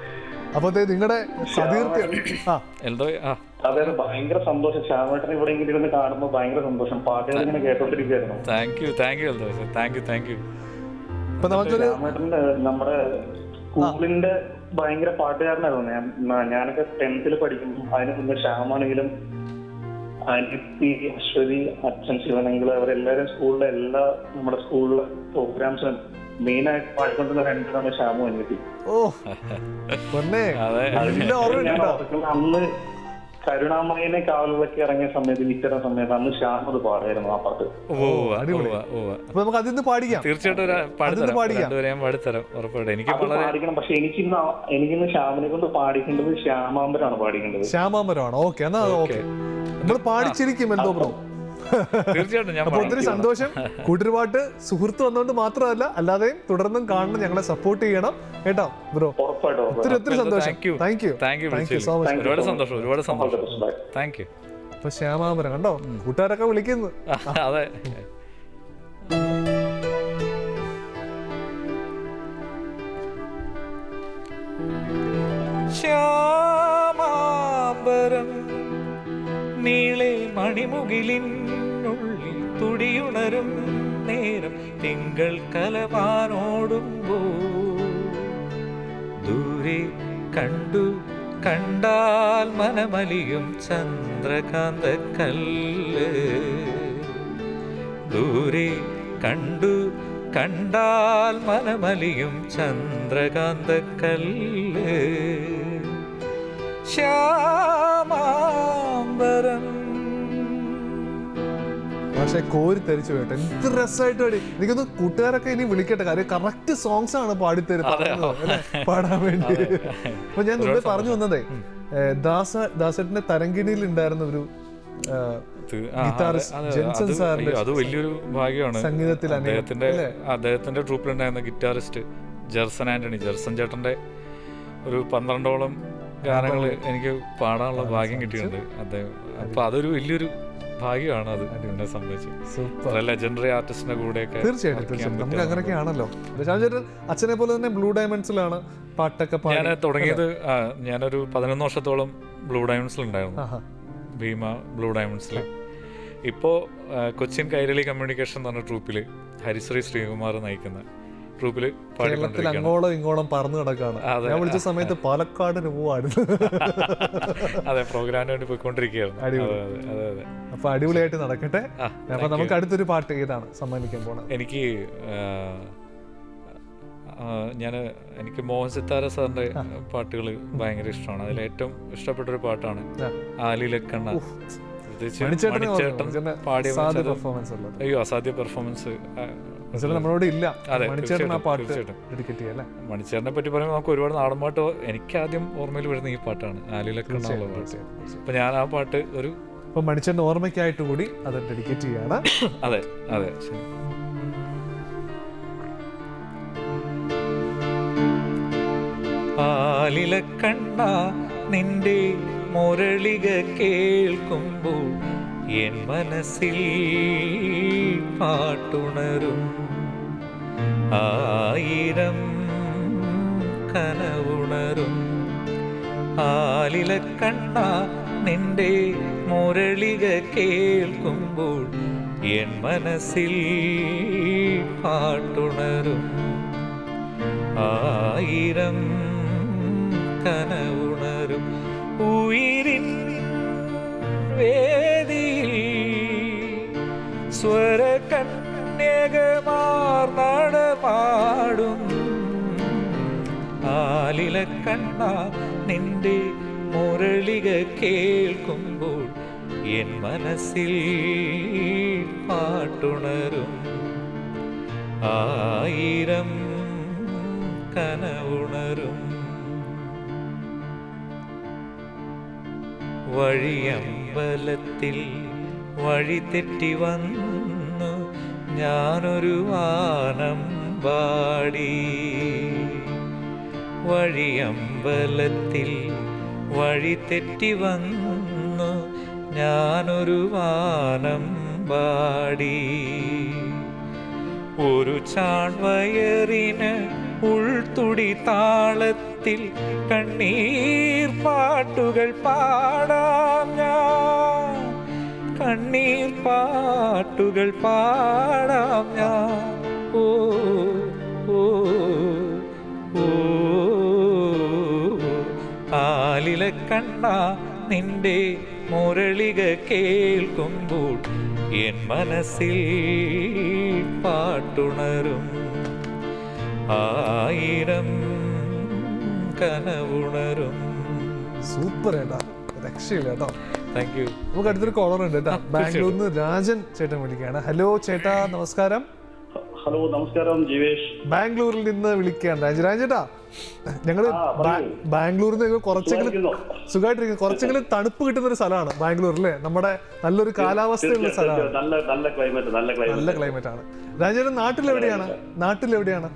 Speaker 1: അപ്പൊ നിങ്ങളുടെ സതീർത്ഥ്യം. ആ.
Speaker 2: എൽദോ ആ.
Speaker 4: അതെ ഭയങ്കര സന്തോഷം. ശ്യാമേട്ടൻ ഇവിടെ ഇങ്ങനെ ഇരുന്ന് കാണുമ്പോൾ ഭയങ്കര സന്തോഷം. പാട്ടുകൾ ഇങ്ങനെ കേട്ടോണ്ടിരിക്കുകയായിരുന്നു
Speaker 2: thank you thank you Eldho thank you thank you
Speaker 1: ഇപ്പൊ നമുക്കൊരു
Speaker 4: ശ്യാമേട്ടന്റെ നമ്മുടെ സ്കൂളിന്റെ ഭയങ്കര പാട്ടുകാരനായിരുന്നു. ഞാൻ ഞാനൊക്കെ ടെൻത്തിൽ പഠിക്കുമ്പോൾ അതിന് മുന്നേ ശ്യാമാണെങ്കിലും അനിത്തി അശ്വതി അച്ഛൻ ശിവനെങ്കിൽ അവരെല്ലാവരും സ്കൂളിലെ എല്ലാ നമ്മുടെ സ്കൂളിലെ പ്രോഗ്രാംസും മെയിൻ ആയിട്ട് പാടിക്കൊണ്ടിരുന്ന രണ്ടാണ് ശ്യാമും അന്ന് കരുണാമയനെ കാവലുകളൊക്കെ ഇറങ്ങിയ സമയത്ത് ഇത്തരം സമയത്ത് അന്ന് ശ്യാം അത് പാടായിരുന്നു ആ പാട്ട്.
Speaker 2: ഓ
Speaker 1: അടിപൊളി. നമുക്ക് അതിന്ന് പാടിക്കാം.
Speaker 2: തീർച്ചയായിട്ടും പാടിത്തരാം. ഉറപ്പായിട്ട്. എനിക്ക് വളരെ
Speaker 4: പാടിക്കണം. പക്ഷെ എനിക്കിന്ന് എനിക്കിന്ന് ശ്യാമിനെ കൊണ്ട് പാടിക്കേണ്ടത് ശ്യാമാമ്പരാണ് പാടിക്കേണ്ടത്.
Speaker 1: ശ്യാമാമ്പരമാണ്. ഓക്കെ എന്നാ ഓക്കെ. നമ്മൾ പാടിച്ചിരിക്കും എന്തോ ബ്രോ അപ്പൊ ഒത്തിരി സന്തോഷം. കൂട്ടുപാട്ട് സുഹൃത്ത് വന്നുകൊണ്ട് മാത്രമല്ല അല്ലാതെയും തുടർന്നും കാണണം ഞങ്ങളെ സപ്പോർട്ട് ചെയ്യണം. കേട്ടോ ബ്രോ ഒത്തിരി ഒത്തിരി സന്തോഷം.
Speaker 2: Thank you
Speaker 1: thank you so much
Speaker 2: ഒരുപാട് സന്തോഷം ഒരുപാട് സന്തോഷം. താങ്ക് യു
Speaker 1: അപ്പൊ ശ്യാമാമ്പരം കണ്ടോ? കൂട്ടുകാരൊക്കെ വിളിക്കുന്നു.
Speaker 2: അതെ. ശ്യാമാംബരം നീളെ മണിമുകിലിനുള്ളിൽ തുടിയുണരും നേരം തിങ്കൾ കലവാനോടുമ്പോ ദൂരെ കണ്ടു കണ്ടാൽ മനമലിയും ചന്ദ്രകാന്ത കല്ല് ദൂരെ കണ്ടു കണ്ടാൽ മനമലിയും ചന്ദ്രകാന്ത കല്ല് ശ്യാമാംബരം
Speaker 1: പക്ഷെ കോരി തരിച്ചു കേട്ടോ. എന്ത് രസമായിട്ട് പാടി എനിക്കൊന്ന് കൂട്ടുകാരൊക്കെ ഇനി വിളിക്കട്ടെ. കാര്യം കറക്റ്റ് സോങ്സ് ആണ് പാടിത്തരുന്നത്. പാടാൻ വേണ്ടി. അപ്പൊ ഞാൻ മുമ്പേ പറഞ്ഞു വന്നതേ ദാസ ദാസേട്ടന്റെ തരങ്കിണിയിൽ ഉണ്ടായിരുന്ന ഒരു
Speaker 2: അതെ, വലിയൊരു ഭാഗ്യമാണ്.
Speaker 1: സംഗീതത്തിൽ
Speaker 2: അദ്ദേഹത്തിന്റെ അദ്ദേഹത്തിന്റെ ട്രൂപ്പിലുണ്ടായിരുന്ന ഗിറ്റാറിസ്റ്റ് ജെർസൺ ആന്റണി ജെർസൺ ചേട്ടന്റെ ഒരു പന്ത്രണ്ടോളം ഗാനങ്ങൾ എനിക്ക് പാടാനുള്ള ഭാഗ്യം കിട്ടിയിട്ടുണ്ട്. അദ്ദേഹം അപ്പൊ അതൊരു വലിയൊരു ഭാഗ്യമാണ് അത് എന്നെ സംബന്ധിച്ച്. ലെജൻഡറി ആർട്ടിസ്റ്റിന്റെ കൂടെ
Speaker 1: തീർച്ചയായിട്ടും നമുക്ക് അങ്ങനെയൊക്കെയാണല്ലോ. അച്ഛനെ പോലെ തന്നെ ബ്ലൂ ഡയമണ്ട്സിലാണ് പാട്ടൊക്കെ പാടി.
Speaker 2: ഞാൻ തുടങ്ങിയത് ഞാനൊരു പതിനൊന്ന് വർഷത്തോളം ബ്ലൂ
Speaker 1: ആഹാ.
Speaker 2: ഭീമ ബ്ലൂ ഡയമണ്ട്സിൽ ഇപ്പോൾ കൊച്ചിൻ കൈരളി കമ്മ്യൂണിക്കേഷൻ എന്ന് പറഞ്ഞ ട്രൂപ്പിൽ ഹരിശ്രീ ശ്രീകുമാർ നയിക്കുന്ന ട്രൂപ്പിൽ
Speaker 1: കേരളത്തിൽ അങ്ങോളം ഇങ്ങോളം പറന്നു കിടക്കാണ്. ഞാൻ വിളിച്ച സമയത്ത് പാലക്കാടിന് പോവായിരുന്നു
Speaker 2: അതെ പ്രോഗ്രാമിന് വേണ്ടി പോയിക്കൊണ്ടിരിക്കുകയായിരുന്നു. അതെ അതെ
Speaker 1: അപ്പൊ അടിപൊളിയായിട്ട് നടക്കട്ടെ. അപ്പൊ നമുക്ക് അടുത്തൊരു പാട്ട് ഏതാണ് സമ്മാനിക്കാൻ പോണത്?
Speaker 2: എനിക്ക് ഞാൻ എനിക്ക് മോഹൻ സിത്താര സാറിന്റെ പാട്ടുകൾ ഭയങ്കര ഇഷ്ടമാണ്. അതിൽ ഏറ്റവും ഇഷ്ടപ്പെട്ട ഒരു പാട്ടാണ്. ആലിലക്കണ്ണ പ്രത്യേകിച്ച് മണിച്ചേട്ടൻ പാടിയ അയ്യോ അസാധ്യ പെർഫോമൻസ്
Speaker 1: നമ്മളോട് ഇല്ല. മണിച്ചേട്ടൻ ആ പാട്ട്. ഡെഡിക്കേറ്റ് ചെയ്യല്ലേ
Speaker 2: മണിച്ചേട്ടനെ പറ്റി പറയുമ്പോൾ നമുക്ക് ഒരുപാട് നാടൻ പാട്ട് എനിക്ക് ആദ്യം ഓർമ്മയിൽ വരുന്ന ഈ പാട്ടാണ് ആലിലൊക്കെ പാട്ട്. അപ്പൊ ഞാൻ ആ പാട്ട് ഒരു
Speaker 1: അപ്പൊ മണിച്ചേട്ടൻ ഓർമ്മയ്ക്കായിട്ട് കൂടി അത് ഡെഡിക്കേറ്റ് ചെയ്യാണ്.
Speaker 2: അതെ അതെ ശരി. ആലിലക്കണ്ണ നിന്റെ മുരളിക കേൾക്കുമ്പോൾ എൻ മനസ്സിൽ പാട്ടുണരും. ആയിരം കനവുണരും. ആലിലക്കണ്ണ നിന്റെ മുരളിക കേൾക്കുമ്പോൾ എൻ മനസ്സിൽ പാട്ടുണരും. ആയിരം കനവുണരും. ഉയിരിൻ വേദിയിൽ സ്വരകന്യകമാർ ആലില കണ്ണ നിന്റെ മുരളിക കേൾക്കുമ്പോൾ എൻ മനസ്സിൽ പാട്ടുണരും. ആയിരം കനവുണരും. വഴിയമ്പലത്തിൽ വഴി തെറ്റി വന്നു. ഞാനൊരു വാനം പാടി. വഴിയമ്പലത്തിൽ വഴി തെറ്റി വന്നു. ഞാനൊരു വാനം പാടി. ഒരു ചാൺവയറിന് ഉൾത്തുടി താളത്തിൽ കണ്ണീർ പാട്ടുകൾ പാടാം ഞാൻ. കണ്ണീർ പാട്ടുകൾ പാടാം ഞാൻ. ഓ ഓ ഓ. കണ്ണ നിന്റെ മുരളിക കേൾക്കുമ്പോൾ എൻ മനസ്സിൽ പാട്ടുണരും. ആയിരം കനവുണരും.
Speaker 1: സൂപ്പർ ഏട്ടാ. രക്ഷയില്ല കേട്ടോ.
Speaker 2: താങ്ക് യു
Speaker 1: നമുക്ക് അടുത്തൊരു കോളർ ഉണ്ട് കേട്ടോ. ബാംഗ്ലൂരിൽ നിന്ന് രാജൻ ചേട്ടൻ വിളിക്കുകയാണ്. ഹലോ ചേട്ടാ. നമസ്കാരം.
Speaker 5: ഹലോ നമസ്കാരം ജീവേഷ്.
Speaker 1: ബാംഗ്ലൂരിൽ നിന്ന് വിളിക്കുകയാണ് രാജൻ. രാജൻ ചേട്ടാ ഞങ്ങൾ ബാംഗ്ലൂരിൽ നിന്ന് കുറച്ചെങ്കിലും
Speaker 5: സുഖമായിട്ടിരിക്കും
Speaker 1: സുഖമായിട്ടിരിക്കുന്നു. കുറച്ചെങ്കിലും തണുപ്പ് കിട്ടുന്ന ഒരു സ്ഥലമാണ് ബാംഗ്ലൂർ അല്ലേ നമ്മുടെ നല്ലൊരു കാലാവസ്ഥയുള്ള സ്ഥലമാണ്.
Speaker 5: നല്ല ക്ലൈമറ്റ്
Speaker 1: ആണ്. രാജേട്ടൻ നാട്ടിൽ എവിടെയാണ് നാട്ടിൽ എവിടെയാണ്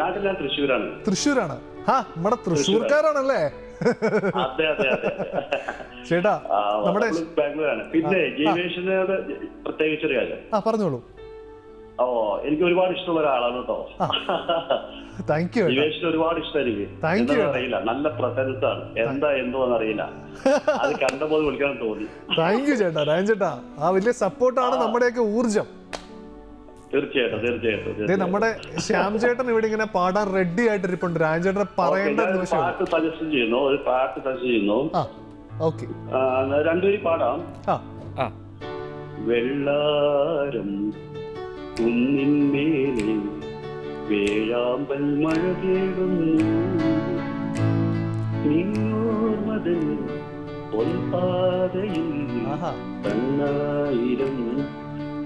Speaker 5: ഞാൻ തൃശ്ശൂരാണ്.
Speaker 1: തൃശ്ശൂരാണ്. നമ്മുടെ തൃശ്ശൂർക്കാരാണല്ലേ? ചേട്ടാ നമ്മുടെ
Speaker 5: ബാംഗ്ലൂരാണ്. പിന്നെ ജീവേഷിനോട് പ്രത്യേകിച്ചൊരു കാര്യം.
Speaker 1: ആ പറഞ്ഞോളൂ.
Speaker 5: ഓ എനിക്ക് ഒരുപാട് ഇഷ്ടമുള്ള ഒരാളാണ് കേട്ടോ.
Speaker 1: താങ്ക് യു
Speaker 5: ജീവേഷിന് ഒരുപാട് ഇഷ്ടം എനിക്ക്
Speaker 1: you.
Speaker 5: അറിയില്ല. നല്ല പ്രസൻസ് ആണ് എന്താ എന്തോ അറിയില്ല. അത് കണ്ടപ്പോൾ വിളിക്കാൻ തോന്നി.
Speaker 1: താങ്ക് യു ചേട്ടാ രാജൻ ചേട്ടാ. ആ വലിയ സപ്പോർട്ടാണ് നമ്മുടെയൊക്കെ ഊർജം
Speaker 5: തീർച്ചയായിട്ടും.
Speaker 1: നമ്മുടെ ശ്യാം ചേട്ടൻ ഇവിടെ ഇങ്ങനെ പാടാൻ റെഡി ആയിട്ടിരിപ്പുണ്ട്. ഇരിപ്പുണ്ട്
Speaker 5: ഓക്കേ,
Speaker 1: പറയേണ്ട
Speaker 5: പാട്ട് സജസ്റ്റ് ചെയ്യുന്നു ഒരു പാട്ട് സജസ്റ്റ് ചെയ്യുന്നു.
Speaker 1: ആ ഓക്കെ
Speaker 5: ആ, രണ്ടുപേരും പാടാം. വെള്ളാരം കുന്നിന്മേലെ വേഴാമ്പൽ മഴ തേടുന്നു. നിന്നോർമതൻ പൊൽപാതയിൽ
Speaker 1: ആഹാ.
Speaker 5: കണ്ണായിരം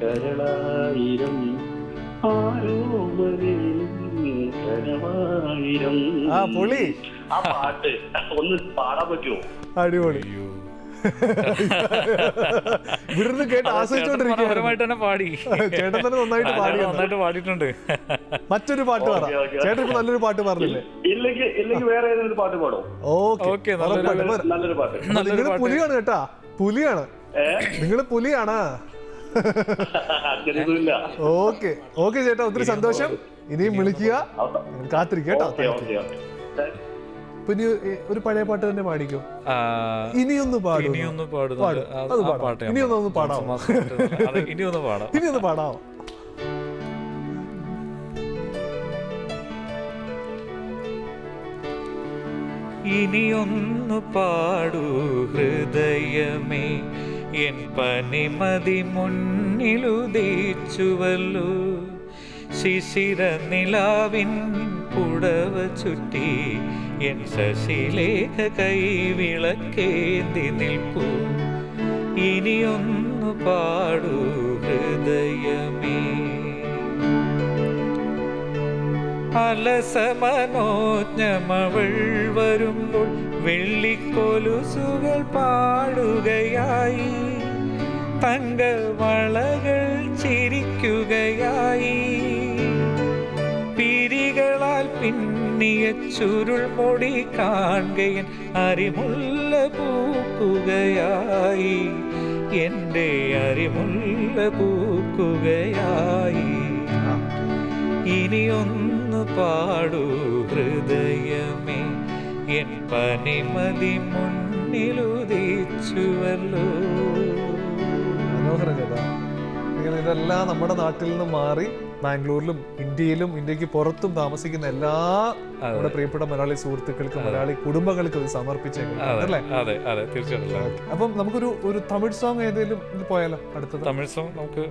Speaker 5: കരളായിരം
Speaker 1: ആ പൊളി.
Speaker 5: ആ പാട്ട് ഒന്ന് പാടാൻ പറ്റുമോ?
Speaker 1: അടിപൊളി. ഇവിടുന്ന് കേട്ട്
Speaker 2: തന്നെ പാടി.
Speaker 1: ചേട്ടൻ തന്നെ നന്നായിട്ട് പാടി
Speaker 2: നന്നായിട്ട് പാടിയിട്ടുണ്ട്.
Speaker 1: മറ്റൊരു പാട്ട് പറ. ചേട്ടൻ ഇപ്പൊ നല്ലൊരു പാട്ട് പറഞ്ഞില്ലേ?
Speaker 5: ഇല്ലെങ്കിൽ ഇല്ലെങ്കിൽ വേറെ ഏതെങ്കിലും പാട്ട് പാടോ?
Speaker 1: ഓക്കെ.
Speaker 2: ഓക്കേ, നല്ലൊരു-
Speaker 5: പാട്ട്.
Speaker 1: പുലിയാണ് കേട്ടാ. പുലിയാണ്.
Speaker 5: നിങ്ങൾ
Speaker 1: നിങ്ങൾ പുലിയാണ്. ഓക്കെ. ഓക്കെ ചേട്ടാ ഒത്തിരി സന്തോഷം. ഇനിയും വിളിക്കുക. കാത്തിരിക്കട്ടോ. ഏ- ഒരു പഴയ പാട്ട് തന്നെ പാടിക്കോ? ഇനിയൊന്ന് പാടും
Speaker 2: ഇനിയൊന്ന്
Speaker 1: പാടും.
Speaker 2: ആ-
Speaker 1: അത്
Speaker 2: ആ
Speaker 1: പാടാം.
Speaker 2: പാട്ട് ഞാൻ
Speaker 1: ഇനിയൊന്ന് പാടാമോ?
Speaker 2: ഇനിയൊന്ന് പാടാം.
Speaker 1: ഇനിയൊന്ന് പാടാമോ?
Speaker 2: ഇനിയൊന്ന് പാടൂ ഹൃദയമേ. എൻ പനിമതി മുന്നിലുദയിച്ചുവല്ലോ. ശിശിര നിലാവിൻ പുടവ ചുറ്റി എൻ ശശിലേഖ കൈവിളക്കേന്തി നിൽപ്പൂ. ഇനിയൊന്നു പാടൂ ഹൃദയമേ. അലസമനോജ്ഞമവൾ വരുമ്പോൾ വെള്ളിക്കൊലുസുകൾ പാടുകയായി. തങ്ക വളകൾ ചിരിക്കുകയായി. പിരികളാൽ പിന്നിയ ചുരുൾ മുടി കാണുകയൻ അരിമുല്ല പൂക്കുകയായി. എന്റെ അരിമുല്ല പൂക്കുകയായി. ഇനിയൊന്ന് പാടൂ ഹൃദയമേ എൻ പനിമതി മുന്നിലുദിച്ചുവല്ലോ.
Speaker 1: മനോഹരം ഇതെല്ലാം നമ്മുടെ നാട്ടിൽ നിന്ന് മാറി ബാംഗ്ലൂരിലും ഇന്ത്യയിലും ഇന്ത്യയ്ക്ക് പുറത്തും താമസിക്കുന്ന എല്ലാ നമ്മുടെ പ്രിയപ്പെട്ട മലയാളി സുഹൃത്തുക്കൾക്കും മലയാളി കുടുംബങ്ങൾക്കും ഇത് സമർപ്പിച്ചേക്കും. അപ്പം നമുക്കൊരു ഒരു തമിഴ് സോങ് ഏതെങ്കിലും പോയാലോ അടുത്തത്?
Speaker 2: തമിഴ് സോങ് നമുക്ക്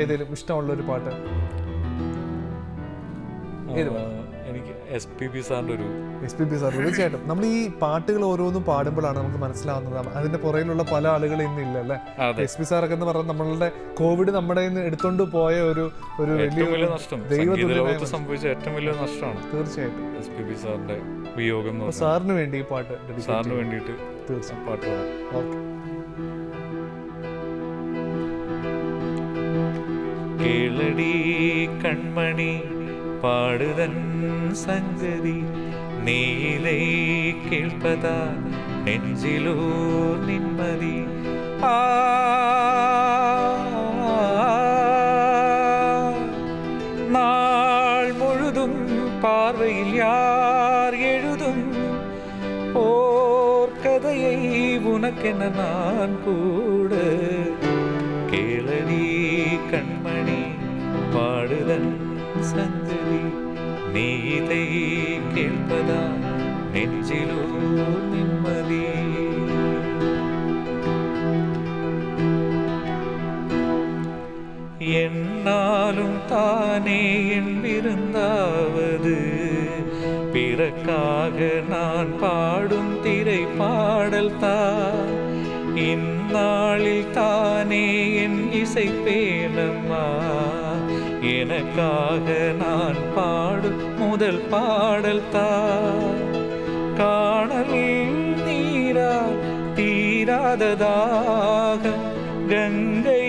Speaker 1: ഏതെങ്കിലും ഇഷ്ടമുള്ള ഒരു പാട്ട്. ഏത്
Speaker 2: എസ് പി ബി സാറിന്റെ ഒരു
Speaker 1: എസ് പി ബി സാർ തീർച്ചയായിട്ടും. നമ്മൾ ഈ പാട്ടുകൾ ഓരോന്നും പാടുമ്പോഴാണ് നമുക്ക് മനസ്സിലാവുന്നത്. അതിന്റെ പുറയിലുള്ള പല ആളുകളും ഇന്നില്ല അല്ലേ? എസ് പി സാറൊക്കെ എന്ന് പറഞ്ഞാൽ നമ്മളുടെ കോവിഡ് നമ്മുടെ എടുത്തോണ്ട് പോയ ഒരു ഒരു
Speaker 2: വലിയ നഷ്ടം. സംഭവിച്ച ഏറ്റവും വലിയ നഷ്ടമാണ്
Speaker 1: തീർച്ചയായിട്ടും.
Speaker 2: എസ് പി ബി സാറിന്റെ വിയോഗം
Speaker 1: സാറിന് വേണ്ടി ഈ പാട്ട്
Speaker 2: സാറിന്. വേണ്ടിയിട്ട്
Speaker 1: തീർച്ചയായും
Speaker 2: പാട്ട് പാടാം.
Speaker 1: ഓക്കെ.
Speaker 2: കേളടി കൺമണി பாடுதன் சங்கதி நீலை கேட்பதா நெஞ்சிலோ நிம்மதி? ஆ. நாள் முழுதும் பார்வையில் யார் எழுதும்? போர்க்கதையை உனக்கென நான் கூ நீ இதை கேட்பதா? நெஞ்சிலோ நிம்மதி. என்னாலும் தானே என் விருந்தாவது? பிறக்காக நான் பாடும் திரை பாடல் தான் இந்நாளில் தானே என் இசை பேணம்மா. எனக்காக நான் பாடும் முதல் பாடல் தான் காணல் நீரால் தீராததாக. கங்கை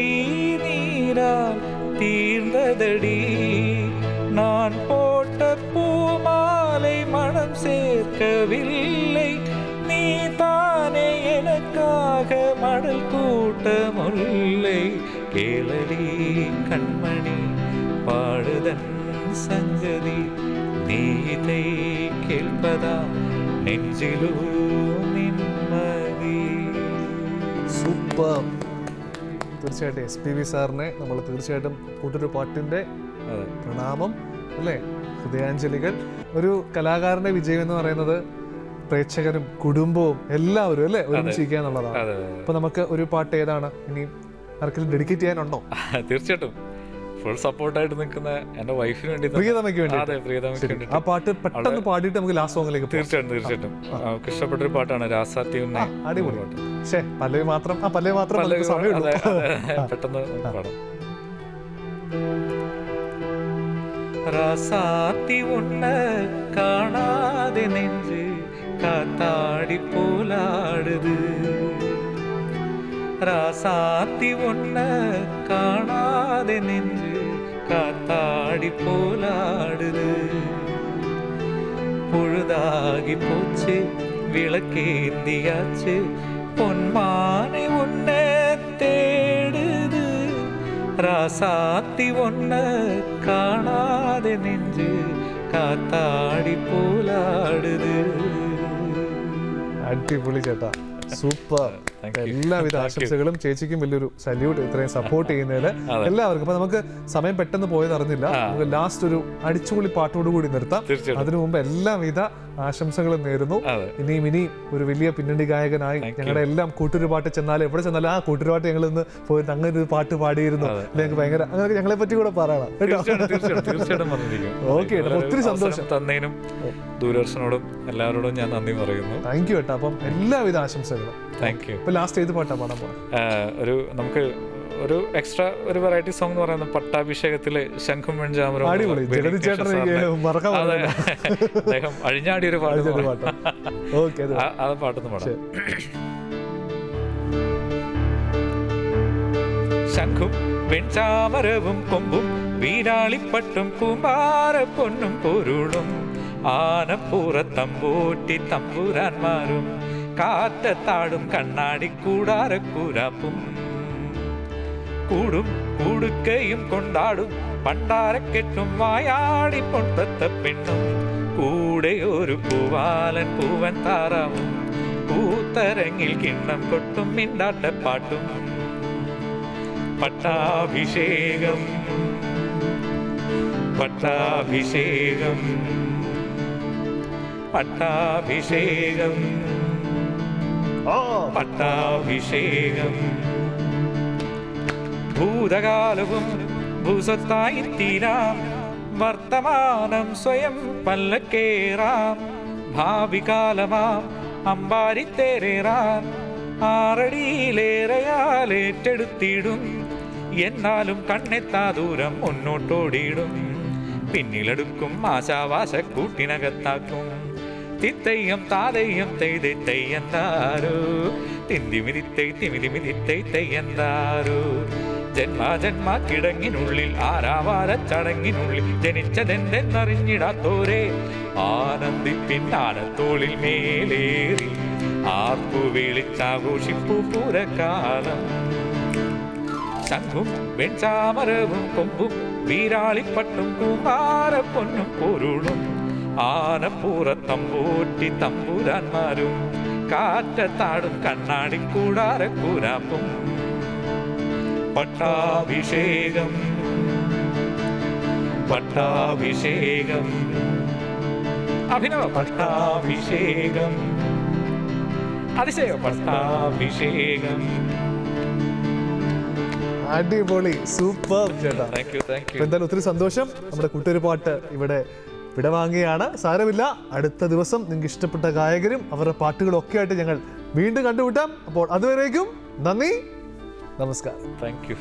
Speaker 2: நீரா தீர்ந்ததடி. நான் போட்ட பூமாலை மனம் சேர்க்கவில்லை. நீ தானே எனக்காக மடல் கூட்டமுல்லை. கேளடி கண்மணி பாடுதன் சங்கதி. நீ இதை கேட்பதா നെഞ്ചിലൂ നിന്മതി
Speaker 1: സൂപ്പർ തീർച്ചയായിട്ടും എസ് പി വി സാറിനെ നമ്മൾ തീർച്ചയായിട്ടും കൂട്ടൊരു പാട്ടിന്റെ
Speaker 2: അതെ
Speaker 1: പ്രണാമം അല്ലേ ഹൃദയാഞ്ജലികൾ ഒരു കലാകാരന്റെ വിജയം എന്ന് പറയുന്നത് പ്രേക്ഷകരും കുടുംബവും എല്ലാവരും അല്ലേ ഒരുമിച്ചിരിക്കുക എന്നുള്ളതാണ്
Speaker 2: അതെ അതെ
Speaker 1: അപ്പൊ നമുക്ക് ഒരു പാട്ട് ഏതാണ് ഇനി ആർക്കെങ്കിലും ഡെഡിക്കേറ്റ് ചെയ്യാനുണ്ടോ
Speaker 2: അതെ. തീർച്ചയായിട്ടും ഫുൾ സപ്പോർട്ടായിട്ട് നിൽക്കുന്ന എന്റെ വൈഫിന് വേണ്ടി
Speaker 1: പ്രിയതമയ്ക്ക് വേണ്ടി. ആ പാട്ട് പെട്ടെന്ന് പാടിയിട്ട് നമുക്ക് ലാസ്റ്റ് സോങ്ങിലേക്ക്
Speaker 2: തീർച്ചയായിട്ടും തീർച്ചയായിട്ടും. അവർക്ക് ഇഷ്ടപ്പെട്ട ഒരു പാട്ടാണ് രാസാത്തി
Speaker 1: അടിപൊളി.
Speaker 2: പാട്ട്.
Speaker 1: പക്ഷേ പല്ലവി മാത്രം ആ പല്ലവി മാത്രം
Speaker 2: പെട്ടെന്ന് പാടാം. രാസാത്തി ഉണ്ണ കാണാതെ நெஞ்சு காத்தாடி போலாடுது രാസാത്തി ഉണ്ണ കാണാതെ நெஞ்சு காத்தாடி போலாடுது பொழுதாகி போச்சு விளக்கேந்தியாச்சு. பொன்மானை உன்ன தேடுது. ராசாத்தி ஒன்ன காணாத நெஞ்சு காத்தாடி போலாடுது.
Speaker 1: அடிப்பொலி சேட்டா സൂപ്പർ.
Speaker 2: Thank
Speaker 1: എല്ലാവിധ ആശംസകളും ചേച്ചിക്കും വലിയൊരു സല്യൂട്ട് ഇത്രയും സപ്പോർട്ട് ചെയ്യുന്നതിന്. എല്ലാവർക്കും. അപ്പൊ നമുക്ക് സമയം പെട്ടെന്ന് പോയത് അറിഞ്ഞില്ല. നമുക്ക് ലാസ്റ്റ് ഒരു അടിച്ചുപൊളി പാട്ടോട് കൂടി നിർത്താം. അതിനു മുമ്പ് എല്ലാവിധ ആശംസകളും നേരുന്നു. ഇനിയും ഇനിയും ഒരു വലിയ പിന്നണി ഗായകനായി ഞങ്ങളുടെ എല്ലാം കൂട്ടുരുപാട്ട് ചെന്നാലും എവിടെ ചെന്നാലും ആ കൂട്ടുരുപാട്ട് ഞങ്ങൾ ഇന്ന് പോയി അങ്ങനെ ഒരു പാട്ട് പാടിയിരുന്നു. അല്ലെങ്കിൽ ഭയങ്കര അങ്ങനെ ഞങ്ങളെ പറ്റി കൂടെ പറയണം. കേട്ടോ? ഓക്കെ ഒത്തിരി സന്തോഷം.
Speaker 2: തന്നതിനും ദൂരദർശനോടും എല്ലാവരോടും ഞാൻ നന്ദി പറയുന്നു.
Speaker 1: താങ്ക് യു ഏട്ടാ. അപ്പം എല്ലാവിധ ആശംസകളും.
Speaker 2: താങ്ക് യു
Speaker 1: ഇപ്പൊ ലാസ്റ്റ് ഏത് പാട്ടാ പാടാൻ പോകണം
Speaker 2: ഒരു നമുക്ക് ഒരു എക്സ്ട്രാ ഒരു വെറൈറ്റി സോങ് എന്ന് പറയുന്നത് പട്ടാഭിഷേകത്തിലെ ശംഖും അഴിഞ്ഞാടി
Speaker 1: പറ്റില്ല
Speaker 2: അദ്ദേഹം അഴിഞ്ഞാടിയ ഒരു പാട്ട്. ആ- പാട്ടൊന്ന് പാടാം. ശംഖും വെൺചാമരവും കൊമ്പും വീരാളിപ്പട്ടും കൂമ്പാര പൊന്നും പൊരുളും. ആനപ്പൂറത്തമ്പൂട്ടി തമ്പൂരാന്മാരും കാറ്റത്താടും കണ്ണാടി കൂടാരക്കൂരാപ്പും കൂടും കൂടുക്കയും കൊണ്ടാടും പണ്ടാരക്കെട്ടും വായാടി പൊട്ടത്ത പെണ്ണും. കൂടെ ഒരു പൂവാലൻ പൂവൻ താറാവും പൂത്തരങ്ങിൽ കിണ്ണം കൊട്ടും മിണ്ടാട്ടപ്പാട്ടും പട്ടാഭിഷേകം പട്ടാഭിഷേകം. പട്ടാഭിഷേകം. ഓ പട്ടാഭിഷേകം. ഭൂതകാലവും ഭൂസത്തായി തീരാം വർത്തമാനം സ്വയം പല്ലക്കേറാം. ഭാവി കാലമാം അമ്പാരിത്തേറേറാൻ ആറടിയിലേറെയാലേറ്റെടുത്തിടും എന്നാലും കണ്ണെത്താ ദൂരം മുന്നോട്ടോടിയിടും. പിന്നിലെടുക്കും ആശാവാശ കൂട്ടിനകത്താക്കും തിത്തയ്യം താതയ്യം തെയ്തെ തെയ്യന്താരോ തിന്തിമിതിത്തൈ തിമിതിമിതിത്തൈ തെയ്യന്താരോ ജന്മ ജന്മ കിടങ്ങിനുള്ളിൽ ആരാവാര ചടങ്ങിനുള്ളിൽ ജനിച്ചതെന്തെന്നറിഞ്ഞിടാത്തോരെ ആനന്ദിപ്പിന്നാനത്തോളിൽ മേലേറി ആർപ്പു വിളിച്ചാഘോഷിപ്പു പൂരക്കാലം ശംഖും വെൺചാമരവും കൊമ്പും വീരാളിപ്പട്ടും കൂമാര പൊന്നും പൊരുളും ആനപ്പൂറത്തമ്പൂട്ടി തമ്പൂരാന്മാരും കാറ്റത്താടും കണ്ണാടി കൂടാരക്കൂരാപ്പും. പട്ടാഭിഷേകം പട്ടാഭിഷേകം. അഭിനവ പട്ടാഭിഷേകം. അതിശയ പട്ടാഭിഷേകം.
Speaker 1: അടിപൊളി സൂപ്പർ ചേട്ടാ. എന്തായാലും ഒത്തിരി സന്തോഷം. നമ്മുടെ കൂട്ടൊരു പാട്ട് ഇവിടെ വിടവാങ്ങിയാണ് സാരമില്ല. അടുത്ത ദിവസം നിങ്ങൾക്ക് ഇഷ്ടപ്പെട്ട ഗായകരും അവരുടെ പാട്ടുകളും ഒക്കെ ആയിട്ട് ഞങ്ങൾ വീണ്ടും കണ്ടുമുട്ടാം. അപ്പോൾ അതുവരേക്കും നന്ദി. നമസ്കാരം.
Speaker 2: Thank you